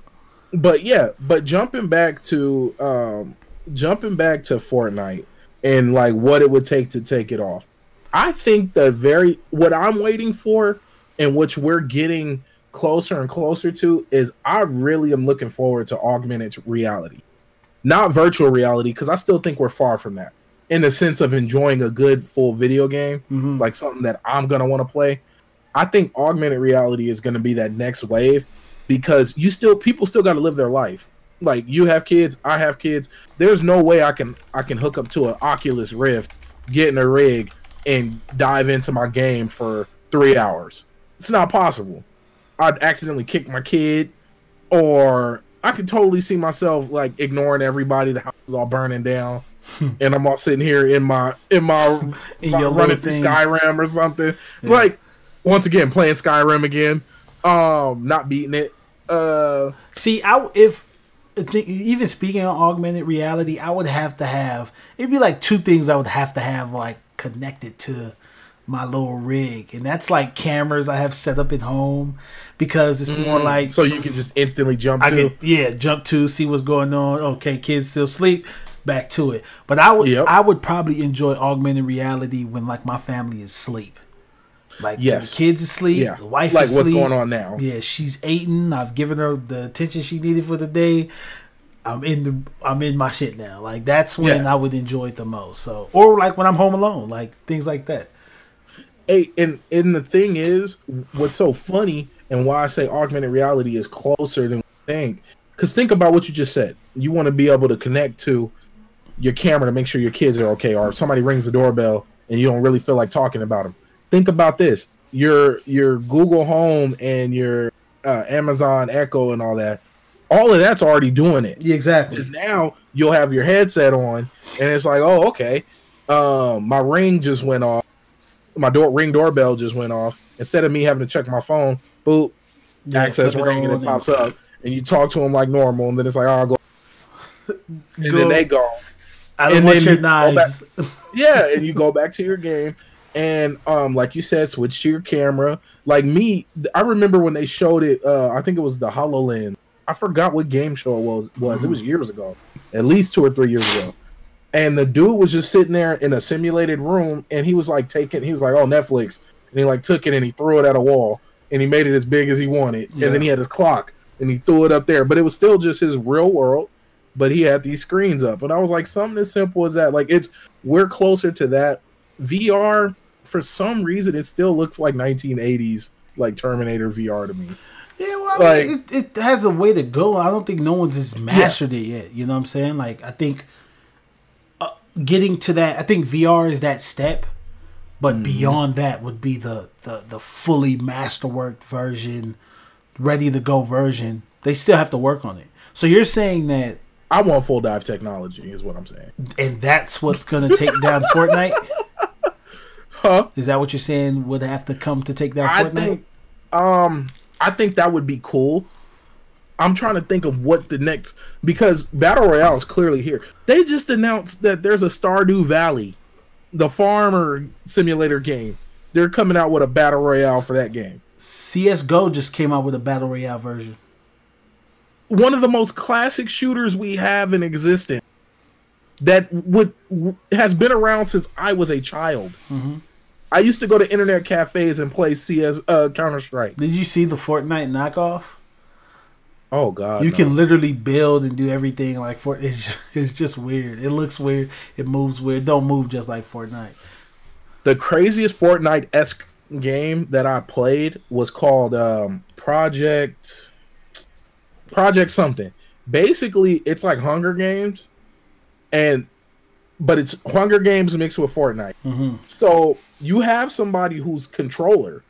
but yeah, but jumping back to um, jumping back to Fortnite and like what it would take to take it off. I think the very what I'm waiting for and which we're getting closer and closer to is I really am looking forward to augmented reality. Not virtual reality because I still think we're far from that. In the sense of enjoying a good full video game,
Mhm.
like something that I'm going to want to play. I think augmented reality is going to be that next wave because you still people still got to live their life. Like you have kids, I have kids. There's no way I can I can hook up to an Oculus Rift, get in a rig, and dive into my game for three hours. It's not possible. I'd accidentally kick my kid, or I could totally see myself like ignoring everybody. The house is all burning down, and I'm all sitting here in my in my,
In
my
your
running through. Skyrim or something.
Yeah.
Like once again playing Skyrim again, um, not beating it. Uh,
See, I if even speaking of augmented reality, I would have to have it'd be like two things I would have to have like connected to my little rig, and that's like cameras I have set up at home because it's more like
so you can just instantly jump
I
to.
can yeah jump to see what's going on. Okay, kids still sleep. Back to it, but I would
Yep.
I would probably enjoy augmented reality when like my family is asleep, like
Yes.
the kids asleep,
yeah,
the wife
like
is
what's
asleep.
going on now.
Yeah, she's eating. I've given her the attention she needed for the day. I'm in the I'm in my shit now. Like that's when
Yeah.
I would enjoy it the most. So or like when I'm home alone, like things like that.
Hey, and and the thing is, what's so funny and why I say augmented reality is closer than we think, Because think about what you just said. You want to be able to connect to your camera to make sure your kids are okay, or if somebody rings the doorbell and you don't really feel like talking about them. Think about this: your your Google Home and your uh, Amazon Echo and all that. All of that's already doing it.
Yeah, exactly.
Because now you'll have your headset on, and it's like, oh, okay. Um, my ring just went off. My door ring doorbell just went off. Instead of me having to check my phone, boop,
Yeah,
access ring, and it pops up, and you talk to them like normal, and then it's like, oh, I'll go, and
Go.
then they go.
I don't
and
want your
you go back-
knives.
Yeah, and you go back to your game, and um, like you said, switch to your camera. Like me, I remember when they showed it. Uh, I think it was the Hololens. I forgot what game show it was. Was it was years ago, at least two or three years ago. And the dude was just sitting there in a simulated room, and he was like taking. He was like, "Oh, Netflix," and he like took it and he threw it at a wall, and he made it as big as he wanted,
Yeah.
and then he had his clock and he threw it up there, but it was still just his real world. But he had these screens up, and I was like, something as simple as that. Like it's we're closer to that. VR, for some reason, it still looks like 1980s, like Terminator VR to me.
Yeah, well, I
Like-
mean, it, it has a way to go. I don't think no one's just mastered it yet. You know what I'm saying? Like, I think uh, getting to that, I think VR is that step, but
Mm-hmm.
beyond that would be the, the the fully masterworked version, ready to go version. They still have to work on it. So you're saying that,
I want full dive technology, is what I'm saying.
and that's what's gonna take down Fortnite.
Huh?
Is that what you're saying would have to come to take down
I
Fortnite?
think, um, I think that would be cool. I'm trying to think of what the next because Battle Royale is clearly here. They just announced that there's a Stardew Valley, the farmer simulator game. They're coming out with a Battle Royale for that game.
CS:GO just came out with a battle royale version.
one of the most classic shooters we have in existence that would has been around since I was a child. I used to go to internet cafes and play CS uh, Counter Strike.
Did you see the Fortnite knockoff?
Oh God,
you
no.
can literally build and do everything like for it's it's just weird. It looks weird. It moves weird. Don't move just like Fortnite.
The craziest Fortnite esque game that I played was called um, Project Project something. Basically, it's like Hunger Games, and but it's Hunger Games mixed with Fortnite.
Mm-hmm.
So you have somebody who's controller,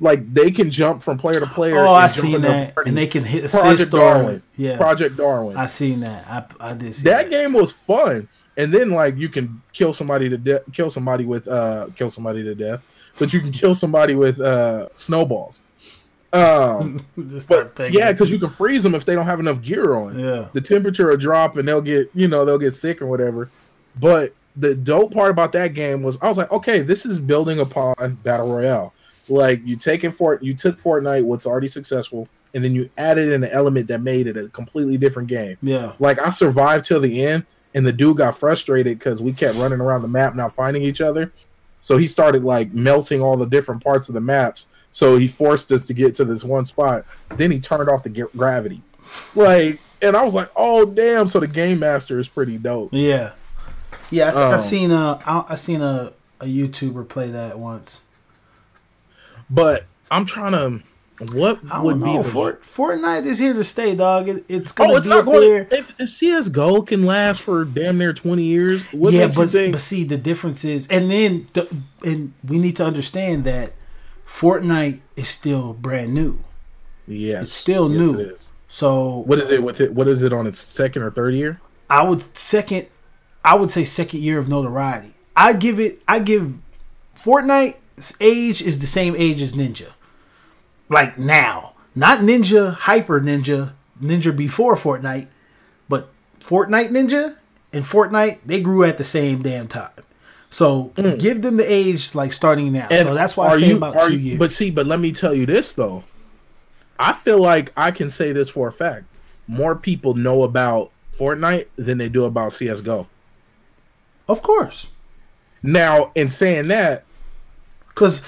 like they can jump from player to player.
Oh, I seen that,
party.
and they can hit
Project
assist or
Darwin.
yeah.
Project Darwin.
I seen that. I I did see
that game was fun, and then like you can kill somebody to death, kill somebody with uh, kill somebody to death, but you can kill somebody with uh snowballs. Um,
Just
but yeah, because you can freeze them if they don't have enough gear on.
yeah.
the temperature will drop and they'll get you know they'll get sick or whatever but the dope part about that game was i was like okay this is building upon battle royale. Like you taking fort you took fortnite what's already successful and then you added in an element that made it a completely different game.
Yeah.
like i survived till the end and the dude got frustrated because we kept running around the map not finding each other. So he started like melting all the different parts of the maps. So he forced us to get to this one spot. Then he turned off the gra- gravity. Like and i was like oh damn so the game master is pretty dope.
Yeah. Yeah. I,
um,
seen a I, I seen a a YouTuber play that once.
but i'm trying to what
I
would be
know.
the
Fort, Fortnite is here to stay, dog. It, it's gonna
oh it's
be
not going
there.
if, if csgo can last for damn near 20 years what
yeah, but but see the difference is, and then the, and we need to understand that Fortnite is still brand new.
yes
it's still
yes,
new.
it.
So
what is it with it what is it on its second or third year
I would second, I would say second year of notoriety. I give it. I give Fortnite's age is the same age as Ninja. Like now, not Ninja Hyper Ninja, Ninja before Fortnite, but Fortnite Ninja and Fortnite they grew at the same damn time. So mm. give them the age like starting now. so that's why I say
you-
about two
you-
years.
But see, but let me tell you this though. I feel like I can say this for a fact. More people know about Fortnite than they do about CS:GO.
Of course,
Now, in saying that,
because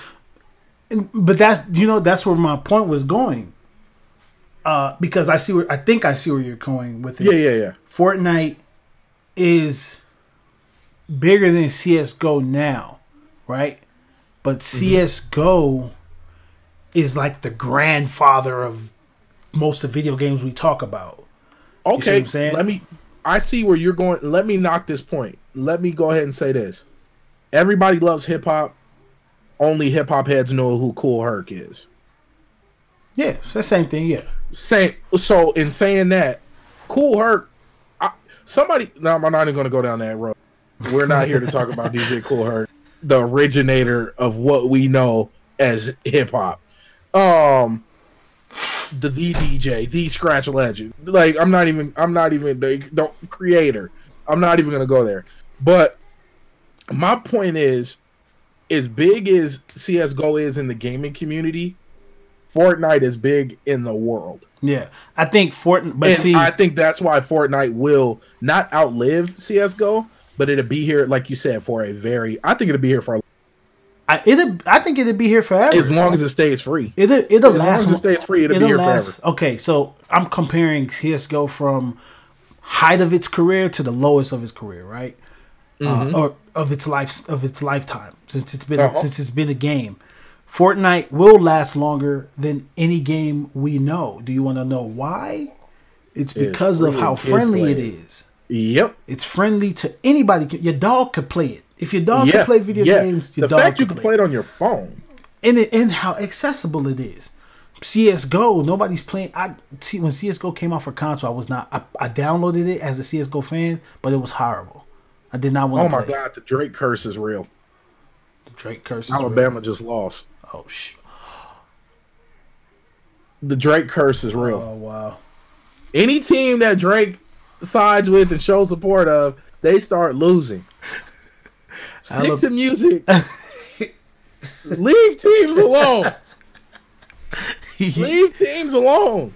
but that's you know that's where my point was going. Uh, because I see where I think I see where you're going with it.
yeah, yeah, yeah.
Fortnite is bigger than CS:GO now, right? But CS:GO is like the grandfather of most of video games we talk about.
Okay,
I'm saying?
let me. I see where you're going. Let me knock this point. Let me go ahead and say this. Everybody loves hip hop. Only hip hop heads know who Kool Herc is.
Yeah, it's the same thing. Yeah,
Same. So in saying that, Kool Herc, I, somebody. No, I'm not even going to go down that road. We're not here to talk about DJ Kool Herc, the originator of what we know as hip hop. Um, the the DJ, the scratch legend. Like I'm not even. I'm not even the, the creator. I'm not even going to go there. But my point is, as big as CS:GO is in the gaming community, Fortnite is big in the world.
yeah. I think Fortnite, but
and
see,
I think that's why Fortnite will not outlive CS:GO, but it'll be here, like you said, for a very. I think it'll be here for
I it'll, I think it'll be here forever.
as long as it stays free.
it'll it'll
As long
last.
as it stays free, it'll, be here forever.
Okay, so I'm comparing CS:GO from height of its career to the lowest of its career, right? Uh, or of its life of its lifetime since it's been
Mm-hmm. Uh-huh.
since it's been a game. Fortnite will last longer than any game we know. Do you want to know why? It's
It's
because of how friendly it is.
Yep.
It's friendly to anybody. Your dog could play it. If your dog
yeah.
can play video
yeah.
games, your
the
dog
fact you
can play
it on your phone.
and it, and how accessible it is. CS:GO, nobody's playing. I see when CS:GO came out for console, I was not. I, I downloaded it as a CS:GO fan, but it was horrible. I did not want
Oh my
play.
god, the Drake curse is real.
it. Drake curses.
Alabama just lost.
Oh sh.
The Drake curse is real.
Oh wow.
Any team that Drake sides with and shows support of, they start losing. Stick to music. Leave teams alone. Leave teams alone.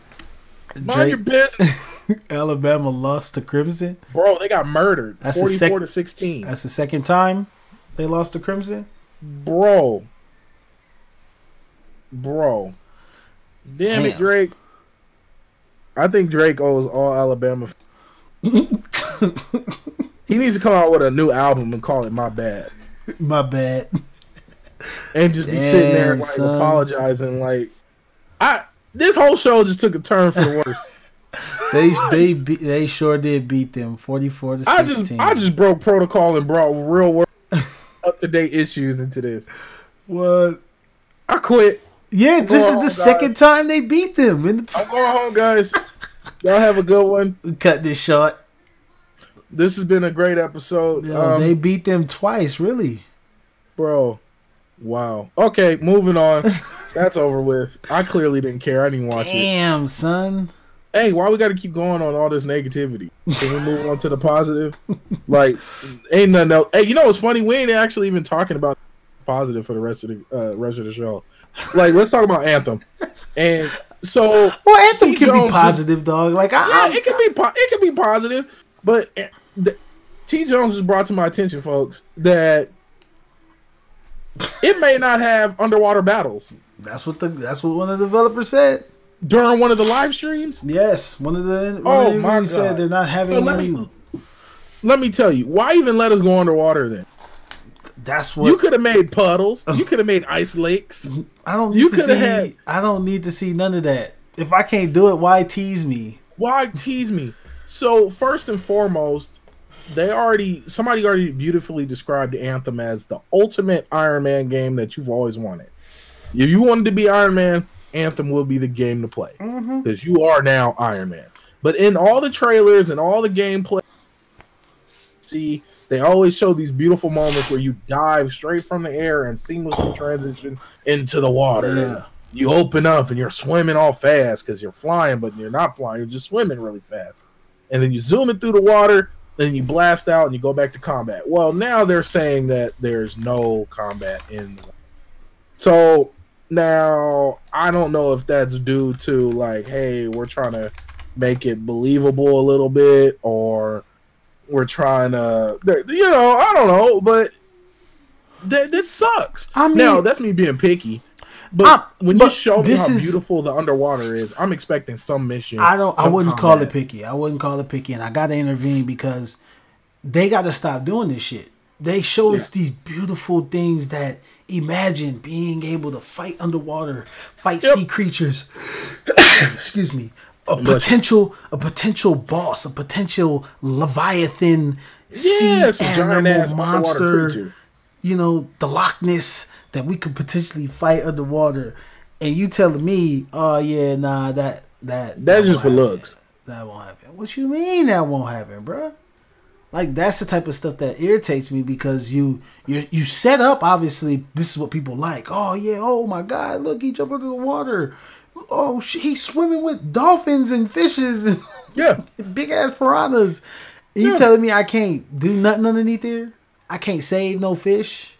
Mind your business.
Alabama lost to Clemson.
Bro, they got murdered.
That's
44
sec-
to 16.
That's the second time they lost to Clemson.
Bro. Bro. Damn, it, Drake. I think Drake owes all Alabama. he needs to come out with a new album and call it My Bad.
My bad.
And just be sitting there like
son.
apologizing like I this whole show just took a turn for the worse.
They they be, they sure did beat them forty four to
I
sixteen.
just I just broke protocol and brought real world up to date issues into this.
what?
I quit.
Yeah, this is the second time they beat them. In the,
I'm going home, guys. Y'all have a good one.
cut this short.
This has been a great episode.
Yo,
Um,
they beat them twice, really.
bro. Wow. Okay, moving on. That's over with. I clearly didn't care. I didn't watch it.
Damn, son.
Hey, why we got to keep going on all this negativity? Can we move on to the positive? Like, ain't nothing else. Hey, you know what's funny? We ain't actually even talking about positive for the rest of the uh, rest of the show. Like, let's talk about Anthem. And so,
Well, Anthem can
Jones
be
is-
positive, dog. Like I,
yeah,
I
it can be po- it can be positive, but uh, the, T. Jones just brought to my attention, folks, that it may not have underwater battles
that's what the that's what one of the developers said.
During one of the live streams.
Yes, one of the
Oh, my
interviews said they're not
So
having
let me let me tell you, why even let us go underwater then?
That's what You
could have made puddles. You could have made ice lakes.
I don't. Need
you coulda had-
I don't need to see none of that. If I can't do it, why tease me?
Why tease me? So first and foremost, they already somebody already beautifully described Anthem as the ultimate Iron Man game that you've always wanted. If you wanted to be Iron Man, Anthem will be the game to play mm-hmm. because you are now Iron Man. But in all the trailers and all the gameplay, see they always show these beautiful moments where you dive straight from the air and seamlessly transition into the water.
Yeah.
You open up and you're swimming all fast because you're flying, but you're not flying. You're just swimming really fast. And then you zoom it through the water, then you blast out and you go back to combat. Well, now they're saying that there's no combat in. So now I don't know if that's due to like, hey, we're trying to make it believable a little bit, or we're trying to, you know, I don't know, but that this sucks.
I mean-
now that's me being picky. But
Uh,
when
but
you show me
this
how
is-
beautiful the underwater is, I'm expecting some mission.
I don't. I wouldn't call it picky. I wouldn't call it picky, and I got to intervene because they got to stop doing this shit. They show us these beautiful things that imagine being able to fight underwater, fight
Yep.
sea creatures. excuse me. a potential a potential boss, a potential leviathan
Yeah,
sea animal monster. You know, the Loch Ness that we could potentially fight underwater. And you telling me, oh yeah, nah, that that
That's
that
just for looks.
That won't happen. What you mean that won't happen, bruh? Like that's the type of stuff that irritates me because you you you set up obviously this is what people like. Oh yeah, oh my god, look he jumped under the water. Oh he's swimming with dolphins and fishes and
Yeah.
big ass piranhas. And you
Yeah.
telling me I can't do nothing underneath there? I can't save no fish.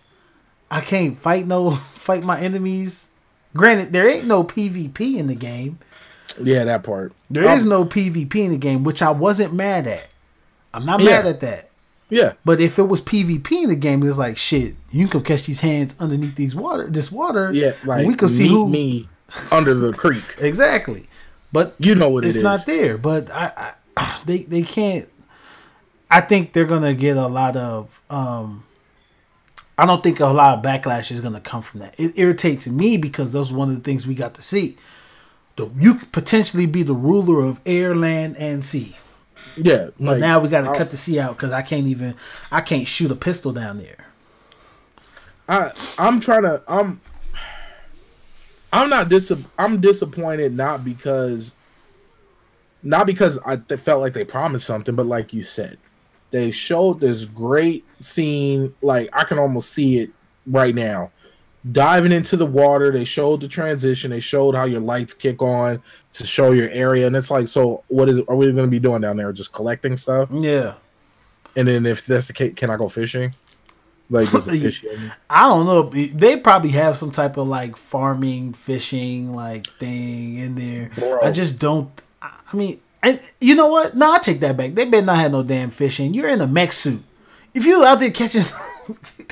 I can't fight no fight my enemies. Granted, there ain't no PvP in the game.
Yeah, that part.
There is
Um,
no PvP in the game, which I wasn't mad at. I'm not
Yeah.
mad at that.
Yeah.
But if it was PvP in the game, it's like shit. You can come catch these hands underneath these water, this water.
Yeah.
And we can see who
me under the creek.
exactly. But
You know what it
it's
is.
not there. But I, I, they they can't. I think they're gonna get a lot of. um I don't think a lot of backlash is gonna come from that. It irritates me because those are one of the things we got to see. The, you could potentially be the ruler of air, land, and sea.
Yeah.
But
Like,
now we got to cut the sea out because I can't even. I can't shoot a pistol down there.
I I'm trying to I'm I'm not dis I'm disappointed not because not because I felt like they promised something, but like you said, they showed this great scene. Like I can almost see it right now. Diving into the water, they showed the transition. They showed how your lights kick on to show your area, and it's like, so what is? Are we going to be doing down there? Just collecting stuff,
Yeah,
and then if that's the case, can I go fishing? Like, does the fish?
I don't know. They probably have some type of like farming, fishing like thing in there.
Bro.
I just don't. I I mean, and you know what? No, I take that back. They better not have no damn fishing. You're in a mech suit. If you out there catching,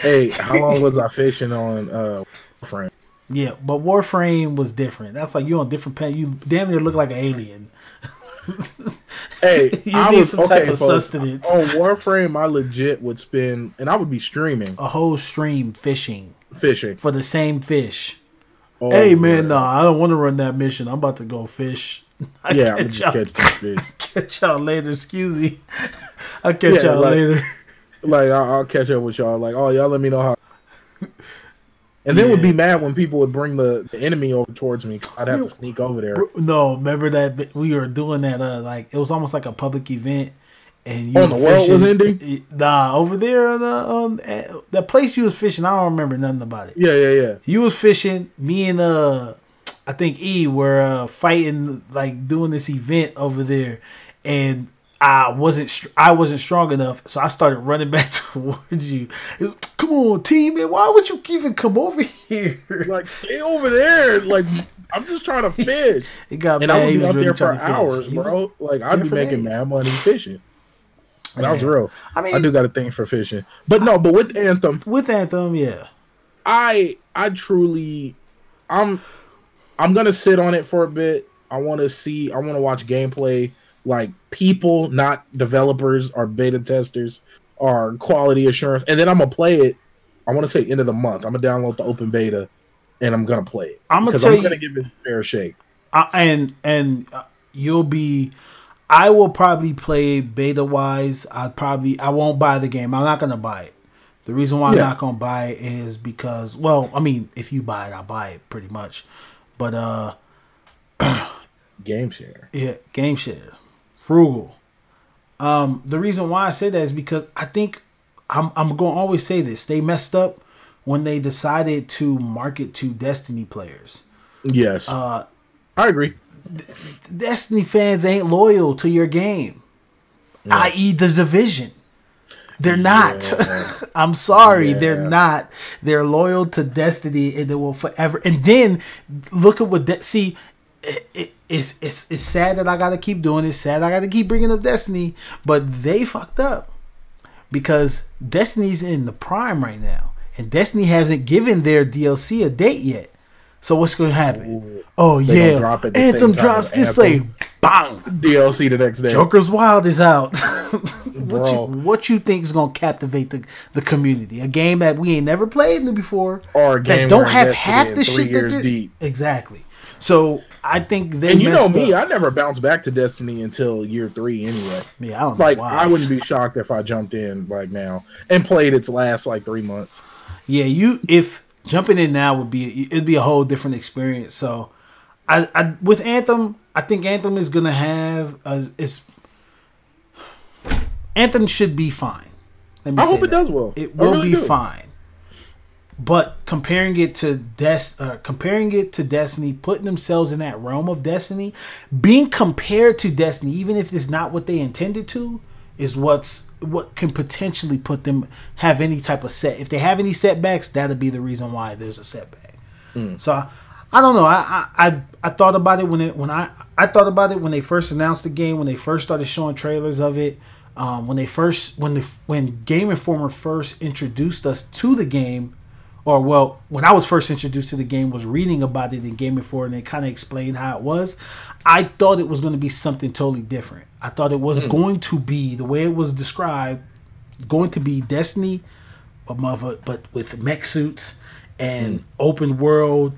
Hey, how long was I fishing on uh friend?
yeah, but Warframe was different. That's like you on different pen. You damn near look like an alien.
Hey,
You
I
need
was
some type
okay,
of
folks.
sustenance.
On Warframe, I legit would spend and I would be streaming
A whole stream fishing
fishing.
for the same fish.
Oh,
hey man,
man.
nah, I don't want to run that mission. I'm about to go fish. I
Yeah, I would
catch
just
y'all,
catch this fish.
catch y'all later. Excuse me. I'll catch
Yeah,
y'all
like-
later.
Like I'll, I'll catch up with y'all. Like, oh y'all, let me know how. And then would be mad when people would bring the, the enemy over towards me. I'd have to sneak over there.
No, remember that we were doing that. Uh, like it was almost like a public event, and you
Oh, the world was ending?
Nah, over there, on the um, eh, that place you was fishing. I don't remember nothing about it.
Yeah, yeah, yeah.
You was fishing. Me and uh, I think E were uh, fighting, like doing this event over there, and I wasn't I wasn't strong enough, so I started running back towards you. It's, come on, team, man, why would you even come over here?
Like, stay over there. Like, I'm just trying to fish.
It got
And
mad.
I would be out
really
there for
trying to fish.
hours, bro. Like, I'd be making
days.
mad money fishing. That was real.
I mean,
I do got a thing for fishing, but no. But with Anthem,
with Anthem, yeah.
I I truly, I'm I'm gonna sit on it for a bit. I want to see. I want to watch gameplay. Like people, not developers or beta testers or quality assurance, and then I'm gonna play it. I want to say end of the month. I'm gonna download the open beta, and I'm gonna play it.
I'ma tell
I'm
you-
gonna give it a fair shake.
I, and and uh, you'll be I will probably play beta wise. I probably I won't buy the game. I'm not gonna buy it. The reason why I'm not gonna buy it is because well, I mean, if you buy it, I'll buy it pretty much. But uh
Game share.
yeah, game share. Frugal. Um the reason why I say that is because I think I'm I'm gonna always say this. They messed up when they decided to market to Destiny players.
Yes,
Uh
I agree.
Destiny fans ain't loyal to your game, i.e., the division. They're not.
Yeah.
I'm sorry,
Yeah.
they're not. They're loyal to Destiny, and they will forever. And then look at what De- see. It, it, it's it's it's sad that I got to keep doing. it. sad I got to keep bringing up Destiny, but they fucked up because Destiny's in the prime right now, and Destiny hasn't given their DLC a date yet. So what's going to happen? Oh yeah,
drop
Anthem drops this way, bang.
DLC the next day.
Joker's Wild is out. what you what you think is gonna captivate the, the community? A game that we ain't never played before,
Or a game
that don't have half the shit that did-
deep.
Exactly. So I think they
And you know me,
up.
I never bounced back to Destiny until year three anyway.
yeah, I don't know
Like. I wouldn't be shocked if I jumped in like now and played its last like three months.
Yeah, you if jumping in now would be it'd be a whole different experience. So, I, I with Anthem, I think Anthem is gonna have a, it's Anthem should be fine. Let me
I hope it does well.
It will
really
be
do.
fine. But comparing it to Des, uh, comparing it to Destiny, putting themselves in that realm of Destiny, being compared to Destiny, even if it's not what they intended to, is what's what can potentially put them have any type of set. If they have any setbacks, that'll be the reason why there's a setback. So I, I don't know. I, I I I thought about it when it when I I thought about it when they first announced the game, when they first started showing trailers of it, um, when they first when the when Game Informer first introduced us to the game, or well, when I was first introduced to the game, was reading about it in Game Informer, and they kind of explained how it was. I thought it was going to be something totally different. I thought it was hmm. going to be the way it was described, going to be Destiny, but mother, but with mech suits and hmm. open world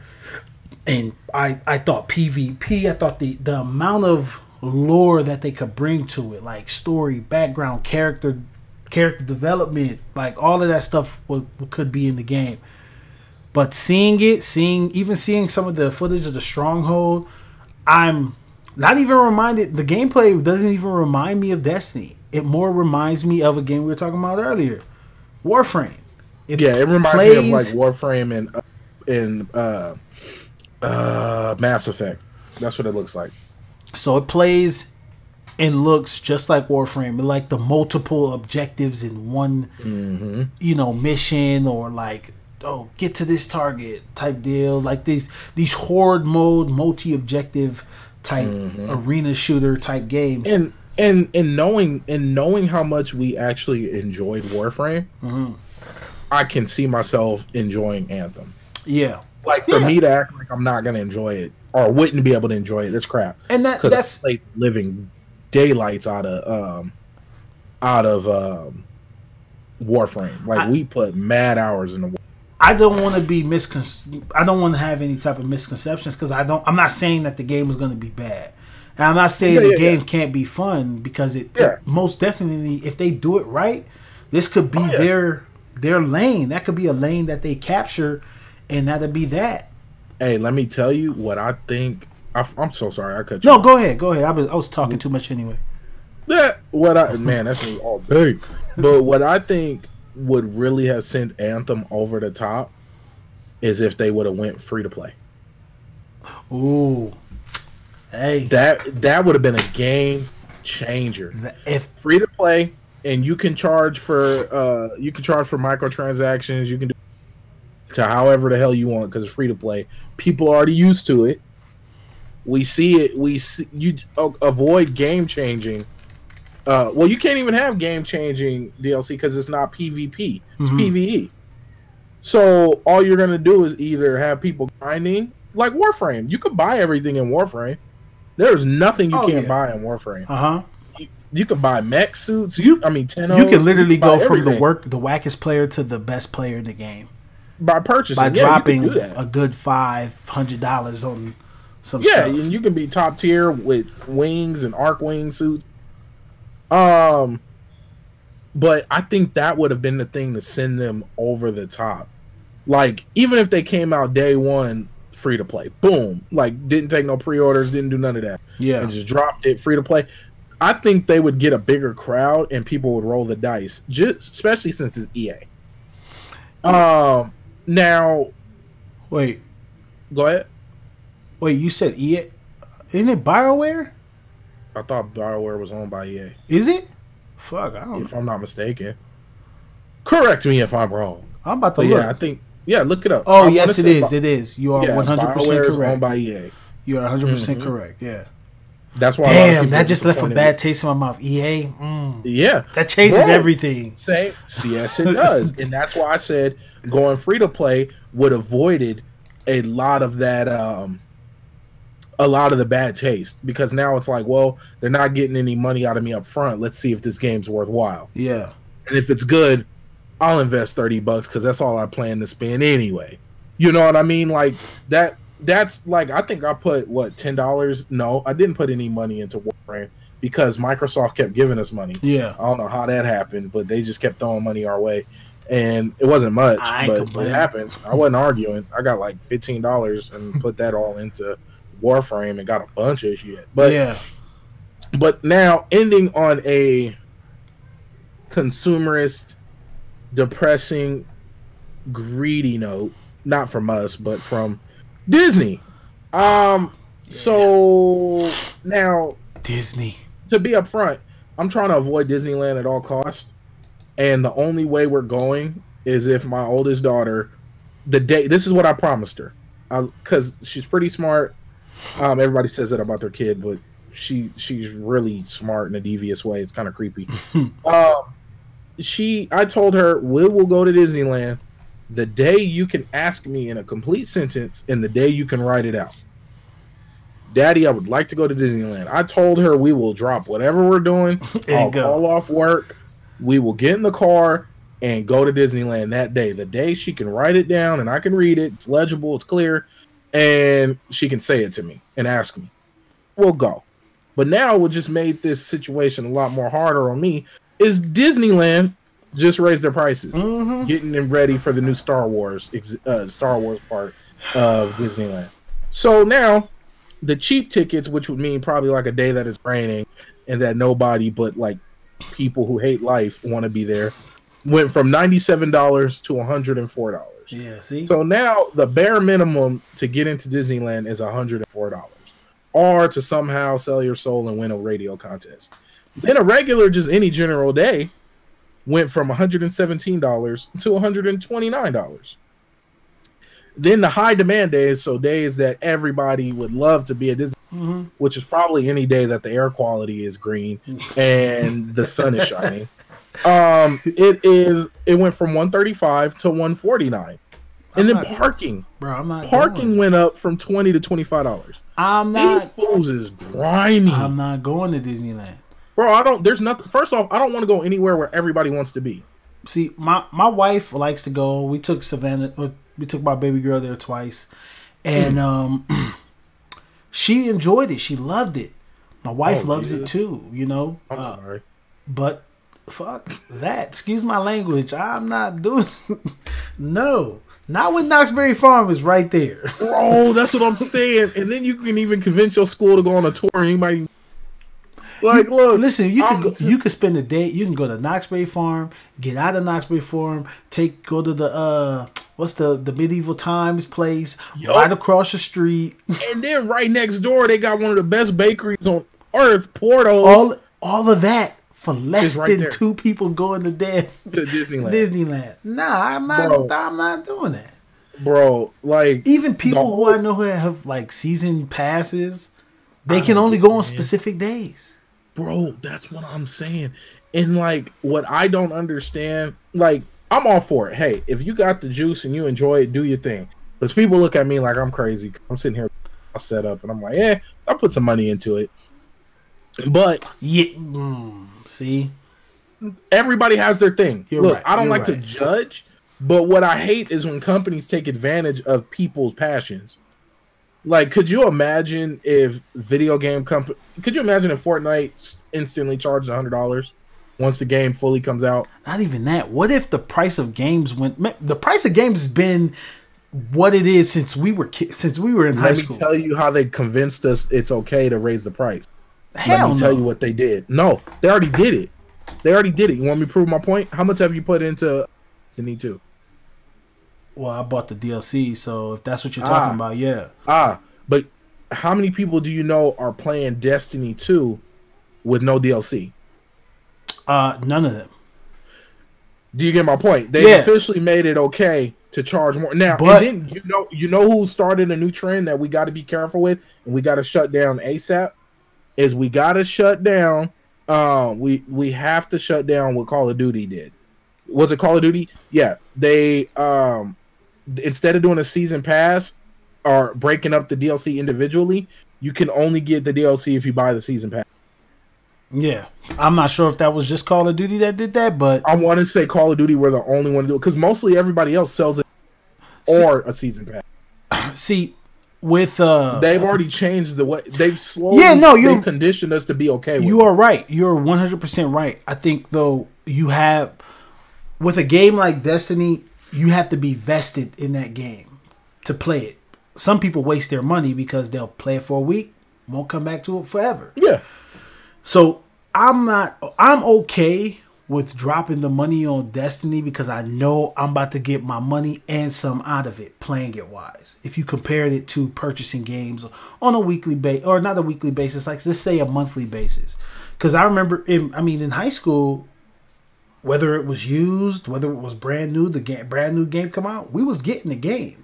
and I, I thought PvP, I thought the, the amount of lore that they could bring to it, like story, background, character, character development, like all of that stuff would, could be in the game. But seeing it, seeing even seeing some of the footage of the stronghold, I'm not even reminded. The gameplay doesn't even remind me of Destiny. It more reminds me of a game we were talking about earlier, Warframe. It
Yeah, it reminds me of like Warframe and uh, and uh, uh, Mass Effect. That's what it looks like.
So it plays and looks just like Warframe, like the multiple objectives in one,
Mm-hmm.
you know, mission or like oh get to this target type deal. Like these these horde mode, multi objective type arena shooter type games.
Mm-hmm. And and and knowing and knowing how much we actually enjoyed Warframe,
Mm-hmm.
I can see myself enjoying Anthem.
yeah,
Like for
Yeah.
me to act like I'm not gonna enjoy it or wouldn't be able to enjoy it, that's crap.
and that that's
that's like living daylights out of um out of um Warframe. Like
I-
we put mad hours in the War-
I don't want to be miscon. I don't want to have any type of misconceptions because I don't. I'm not saying that the game is going to be bad. And I'm not saying
Yeah,
the
yeah,
game
yeah.
can't be fun because it,
Yeah.
most definitely, if they do it right, this could be
Oh,
their their lane. That could be a lane that they capture, and that'd be that.
Hey, let me tell you what I think. I, I'm so sorry I cut you.
No,
off.
go ahead, go ahead. I was I was talking too much anyway.
That what I man, that's all big. But what I think would really have sent Anthem over the top is if they would have went free to play.
Ooh, hey,
That that would have been a game changer.
if
Free to play, and you can charge for uh you can charge for microtransactions. You can do to however the hell you want because it's free to play. People are already used to it. We see it. We see you a- avoid game changing. Uh, well, you can't even have game changing DLC because it's not PvP. It's
Mhm.
PvE. So all you're gonna do is either have people grinding like Warframe. You could buy everything in Warframe. There's nothing you
Oh,
can't
yeah.
buy in Warframe.
uh huh,
You, you can buy mech suits. You, I mean, ten.
you can literally go from the work the wackest player to the best player in the game.
by purchasing.
by
Yeah, you
dropping a good five hundred dollars on some
Yeah,
stuff.
and you can be top tier with wings and arc wing suits. Um, but I think that would have been the thing to send them over the top. Like even if they came out day one free to play, boom, like didn't take no pre orders, didn't do none of that,
yeah,
and just dropped it free to play. I think they would get a bigger crowd and people would roll the dice, just especially since it's EA. Um, now
wait,
go ahead.
Wait. You said EA? Isn't it Bioware?
I thought Bioware was owned by EA.
Is it? Fuck, I don't.
if I'm not mistaken. Correct me if I'm wrong.
I'm about to
But
look.
yeah, I think yeah, look it up.
oh
I
yes, it is.
Bi-
It is. You are
yeah,
one hundred
BioWare
percent
is
correct.
owned by EA.
You are one hundred percent
Mhm.
correct. Yeah.
That's why. a lot of
Damn, that just left a bad taste in my mouth. EA. Mm,
Yeah,
that changes
Bro.
everything.
same. Yes, it does, and that's why I said going free to play would avoided a lot of that. um a lot of the bad taste because now it's like, well, they're not getting any money out of me up front. Let's see if this game's worthwhile.
Yeah.
And if it's good, I'll invest 30 bucks because that's all I plan to spend anyway. You know what I mean? Like that that's like I think I put what ten dollars. No, I didn't put any money into Warframe because Microsoft kept giving us money.
Yeah.
I don't know how that happened, but they just kept throwing money our way, and it wasn't much, but
complaining.
it happened. I wasn't arguing. I got like fifteen dollars and put that all into Warframe and got a bunch of shit. But
yeah.
but now ending on a consumerist, depressing, greedy note, not from us, but from Disney. Um, so now
Disney.
to be upfront, I'm trying to avoid Disneyland at all costs, and the only way we're going is if my oldest daughter, the day this is what I promised her, because she's pretty smart. Um, everybody says that about their kid, but she she's really smart in a devious way. It's kind of creepy. um, she, I told her we will go to Disneyland the day you can ask me in a complete sentence, and the day you can write it out. Daddy, I would like to go to Disneyland. I told her we will drop whatever we're doing. I'll
go.
call off work. We will get in the car and go to Disneyland that day. The day she can write it down and I can read it. It's legible, it's clear, and she can say it to me and ask me. We'll go. But now what just made this situation a lot more harder on me is Disneyland just raised their prices,
Mm-hmm.
getting them ready for the new Star Wars uh, Star Wars part of Disneyland. So now the cheap tickets, which would mean probably like a day that is raining and that nobody but like people who hate life want to be there, went from ninety-seven dollars to hundred and four dollars.
Yeah, see.
So now the bare minimum to get into Disneyland is $104 or to somehow sell your soul and win a radio contest. Then a regular just any general day went from $117 to $129. Then the high demand days, so days that everybody would love to be at Disney,
mm-hmm.
which is probably any day that the air quality is green and the sun is shining. um, it is it went from 135 to 149 and
I'm then not,
parking,
bro. I'm not
parking
going.
went up from twenty to twenty five dollars.
I'm not.
These fools is grimy.
I'm not going to Disneyland,
bro. I don't. There's nothing. First off, I don't want to go anywhere where everybody wants to be.
See, my my wife likes to go. We took Savannah. Uh, we took my baby girl there twice, and mm. um, she enjoyed it. She loved it. My wife
oh,
loves
Jesus.
it too. You know.
I'm
uh,
sorry,
but fuck that. Excuse my language. I'm not doing. no not when Knott's Berry Farm is right there.
oh, that's what I'm saying. And then you can even convince your school to go on a tour, and you might like look.
Listen, you
I'm
can go, you can spend a day. You can go to Knott's Berry Farm, get out of Knott's Berry Farm, take go to the uh what's the the medieval times place
Yup.
right across the street.
And then right next door, they got one of the best bakeries on earth, Porto's,
All all of that for less
right
than
there.
two people going to damn
to Disneyland.
Disneyland. Nah, I'm not.
Bro.
I'm not doing that.
Bro, like
Even people who I know who have like season passes, they can only go on specific days.
bro, that's what I'm saying. And like what I don't understand, like I'm all for it. Hey, if you got the juice and you enjoy it, do your thing. Because people look at me like I'm crazy. I'm sitting here I set up and I'm like, yeah, I'll put some money into it. But
Yeah. mm, see.
everybody has their thing.
You're
Look,
right,
I don't
you're
like to judge, but what I hate is when companies take advantage of people's passions. Like, could you imagine if video game company? Could you imagine if Fortnite instantly charged hundred dollars once the game fully comes out?
Not even that. What if the price of games went? The price of games has been what it is since we were ki- since we were in high school.
Let me tell you how they convinced us it's okay to raise the price.
Hell
Let me
no.
tell you what they did. No, they already did it. They already did it. You want me to prove my point? How much have you put into Destiny 2?
Well, I bought the DLC, so if that's what you're talking
Ah.
about, yeah.
Ah, but how many people do you know are playing Destiny 2 with no DLC?
Uh, none of them.
Do you get my point? They
Yeah.
officially made it okay to charge more. Now,
But-
and then you know you know who started a new trend that we got to be careful with and we got to shut down ASAP is we got to shut down um we we have to shut down what Call of Duty did. Was it Call of Duty? Yeah. They um instead of doing a season pass or breaking up the DLC individually, you can only get the DLC if you buy the season pass.
Yeah, I'm not sure if that was just Call of Duty that did that, but
I want to say Call of Duty were the only one to do it because mostly everybody else sells it or a season pass.
see, with uh
they've already changed the way they've slowly
Yeah, no, you-
conditioned us to be okay with.
You
it.
are right. You're 100% right. I think, though, you have, with a game like Destiny, you have to be vested in that game to play it. Some people waste their money because they'll play it for a week, won't come back to it forever.
Yeah,
So I'm not, I'm okay with dropping the money on Destiny because I know I'm about to get my money and some out of it playing it wise. If you compared it to purchasing games on a weekly base or not a weekly basis, like let's say a monthly basis. Because I remember, in, I mean, in high school, whether it was used, whether it was brand new, the game, brand new game come out, we was getting the game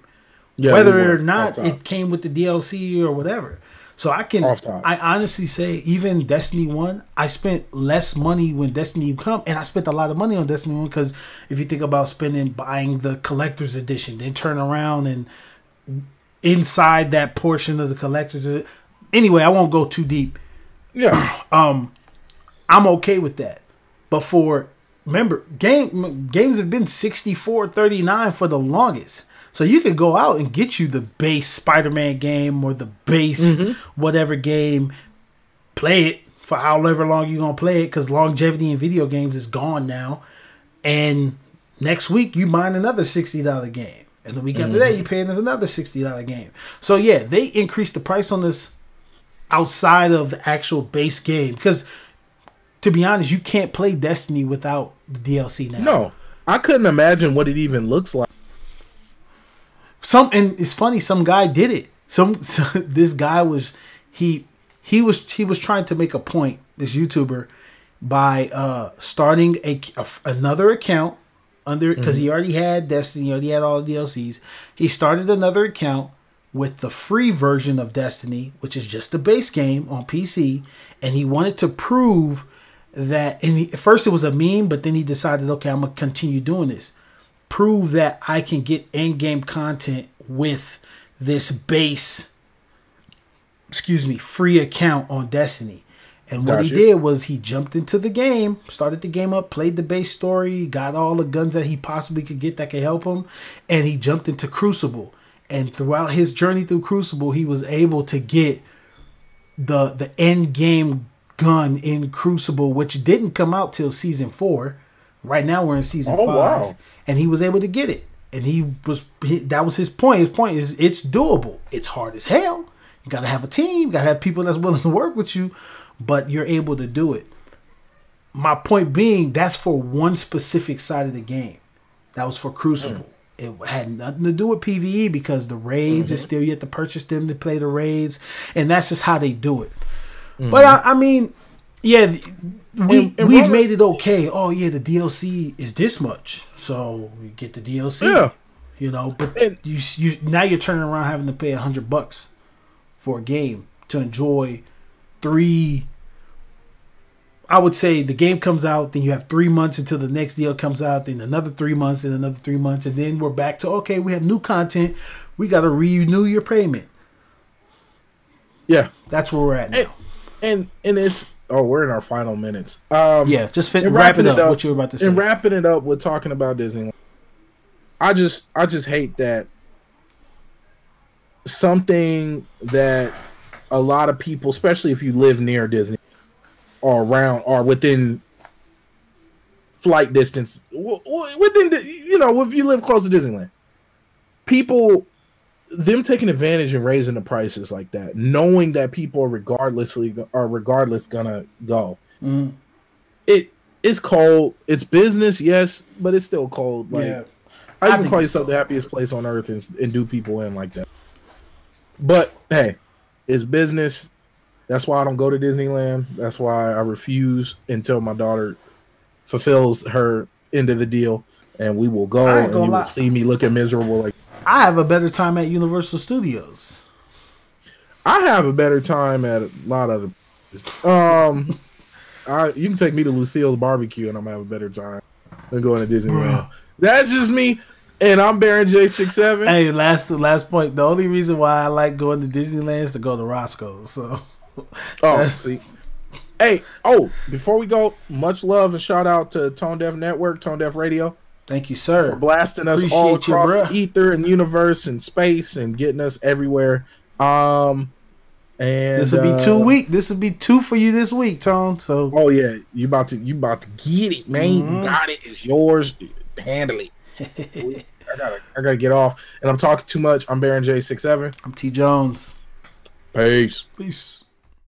yeah.
whether or not it came with the DLC or whatever. So I can, I honestly say, even Destiny One, I spent less money when Destiny come, and I spent a lot of money on Destiny One because if you think about spending buying the collector's edition, then turn around and inside that portion of the collector's, anyway, I won't go too deep.
yeah, um
I'm okay with that. But for remember, game games have been 64 39 for the longest. So you could go out and get you the base Spider-Man game or the base mm-hmm. whatever game, play it for however long you're gonna play it, because longevity in video games is gone now. And next week you mine another sixty dollar game. And the week after that you mm-hmm. pay another sixty dollar game. So yeah, they increased the price on this outside of the actual base game because to be honest, you can't play Destiny without the DLC now.
no, I couldn't imagine what it even looks like.
Some and it's funny, some guy did it. Some this guy was he he was he was trying to make a point, this YouTuber, by uh starting a, a- another account under because he already had Destiny, he already had all the DLCs. He started another account with the free version of Destiny, which is just the base game on PC, and he wanted to prove that. And he, at first it was a meme, but then he decided, okay, I'm gonna continue doing this. Prove that I can get in-game content with this base, excuse me, free account on Destiny. And what he did was he jumped into the game, started the game up, played the base story, got all the guns that he possibly could get that could help him, and he jumped into Crucible. And throughout his journey through Crucible, he was able to get the the end game gun in Crucible, which didn't come out till season four. Right now we're in season
Oh,
five,
wow.
and he was able to get it. And he was he, that was his point. His point is it's doable. It's hard as hell. You got to have a team. You got to have people that's willing to work with you, but you're able to do it. My point being, that's for one specific side of the game. That was for Crucible. Mm. It had nothing to do with PVE because the raids is mm-hmm. still yet to purchase them to play the raids, and that's just how they do it. Mm-hmm. But I, I mean, yeah, we
And-
we've made it okay. Oh yeah, the DLC is this much, so we get the DLC.
Yeah.
you know. But
And-
you you now you're turning around having to pay a hundred bucks for a game to enjoy three. I would say the game comes out, then you have three months until the next deal comes out, then another three months, then another three months, and then we're back to okay, we have new content. We got to renew your payment.
Yeah,
That's where we're at now.
and and and it's oh, we're in our final minutes. Um,
yeah, just fit,
and
wrap it
wrapping
up,
it up-
What you were about to say?
and wrapping it up with talking about Disneyland. I just I just hate that something that a lot of people, especially if you live near Disney or around or within flight distance, within the, you know, if you live close to Disneyland, people them taking advantage and raising the prices like that, knowing that people are regardlessly are regardless gonna go.
Mhm.
It it's cold. It's business, yes, but it's still cold. Like
Yeah.
I,
I
even call yourself the happiest place on earth and, and do people in like that. But hey, it's business. That's why I don't go to Disneyland. That's why I refuse until my daughter fulfills her end of the deal, and we will go. And you
lie.
will see me looking miserable. Like
I have a better time at Universal Studios.
I have a better time at a lot of the. Um, I you can take me to Lucille's barbecue, and I'm gonna have a better time than going to Disneyland. That's just me, and I'm Baron J six seven.
Hey, last last point. The only reason why I like going to Disneyland is to go to Roscoe's. So
Oh, see. Hey, oh, before we go, much love and shout out to Tone Deaf Network, Tone Deaf Radio,
thank you, sir, for
blasting us all
Appreciate you,
across the ether and universe and space and getting us everywhere. Um, and
This will be two
uh,
week. This will be two for you this week, Tom. So
Oh yeah, you about to you about to get it, man.
Mm-hmm.
You got it. It's yours. Handle it. I gotta I gotta get off. And I'm talking too much. I'm Baron J 67
I'm T Jones.
Peace.
Peace.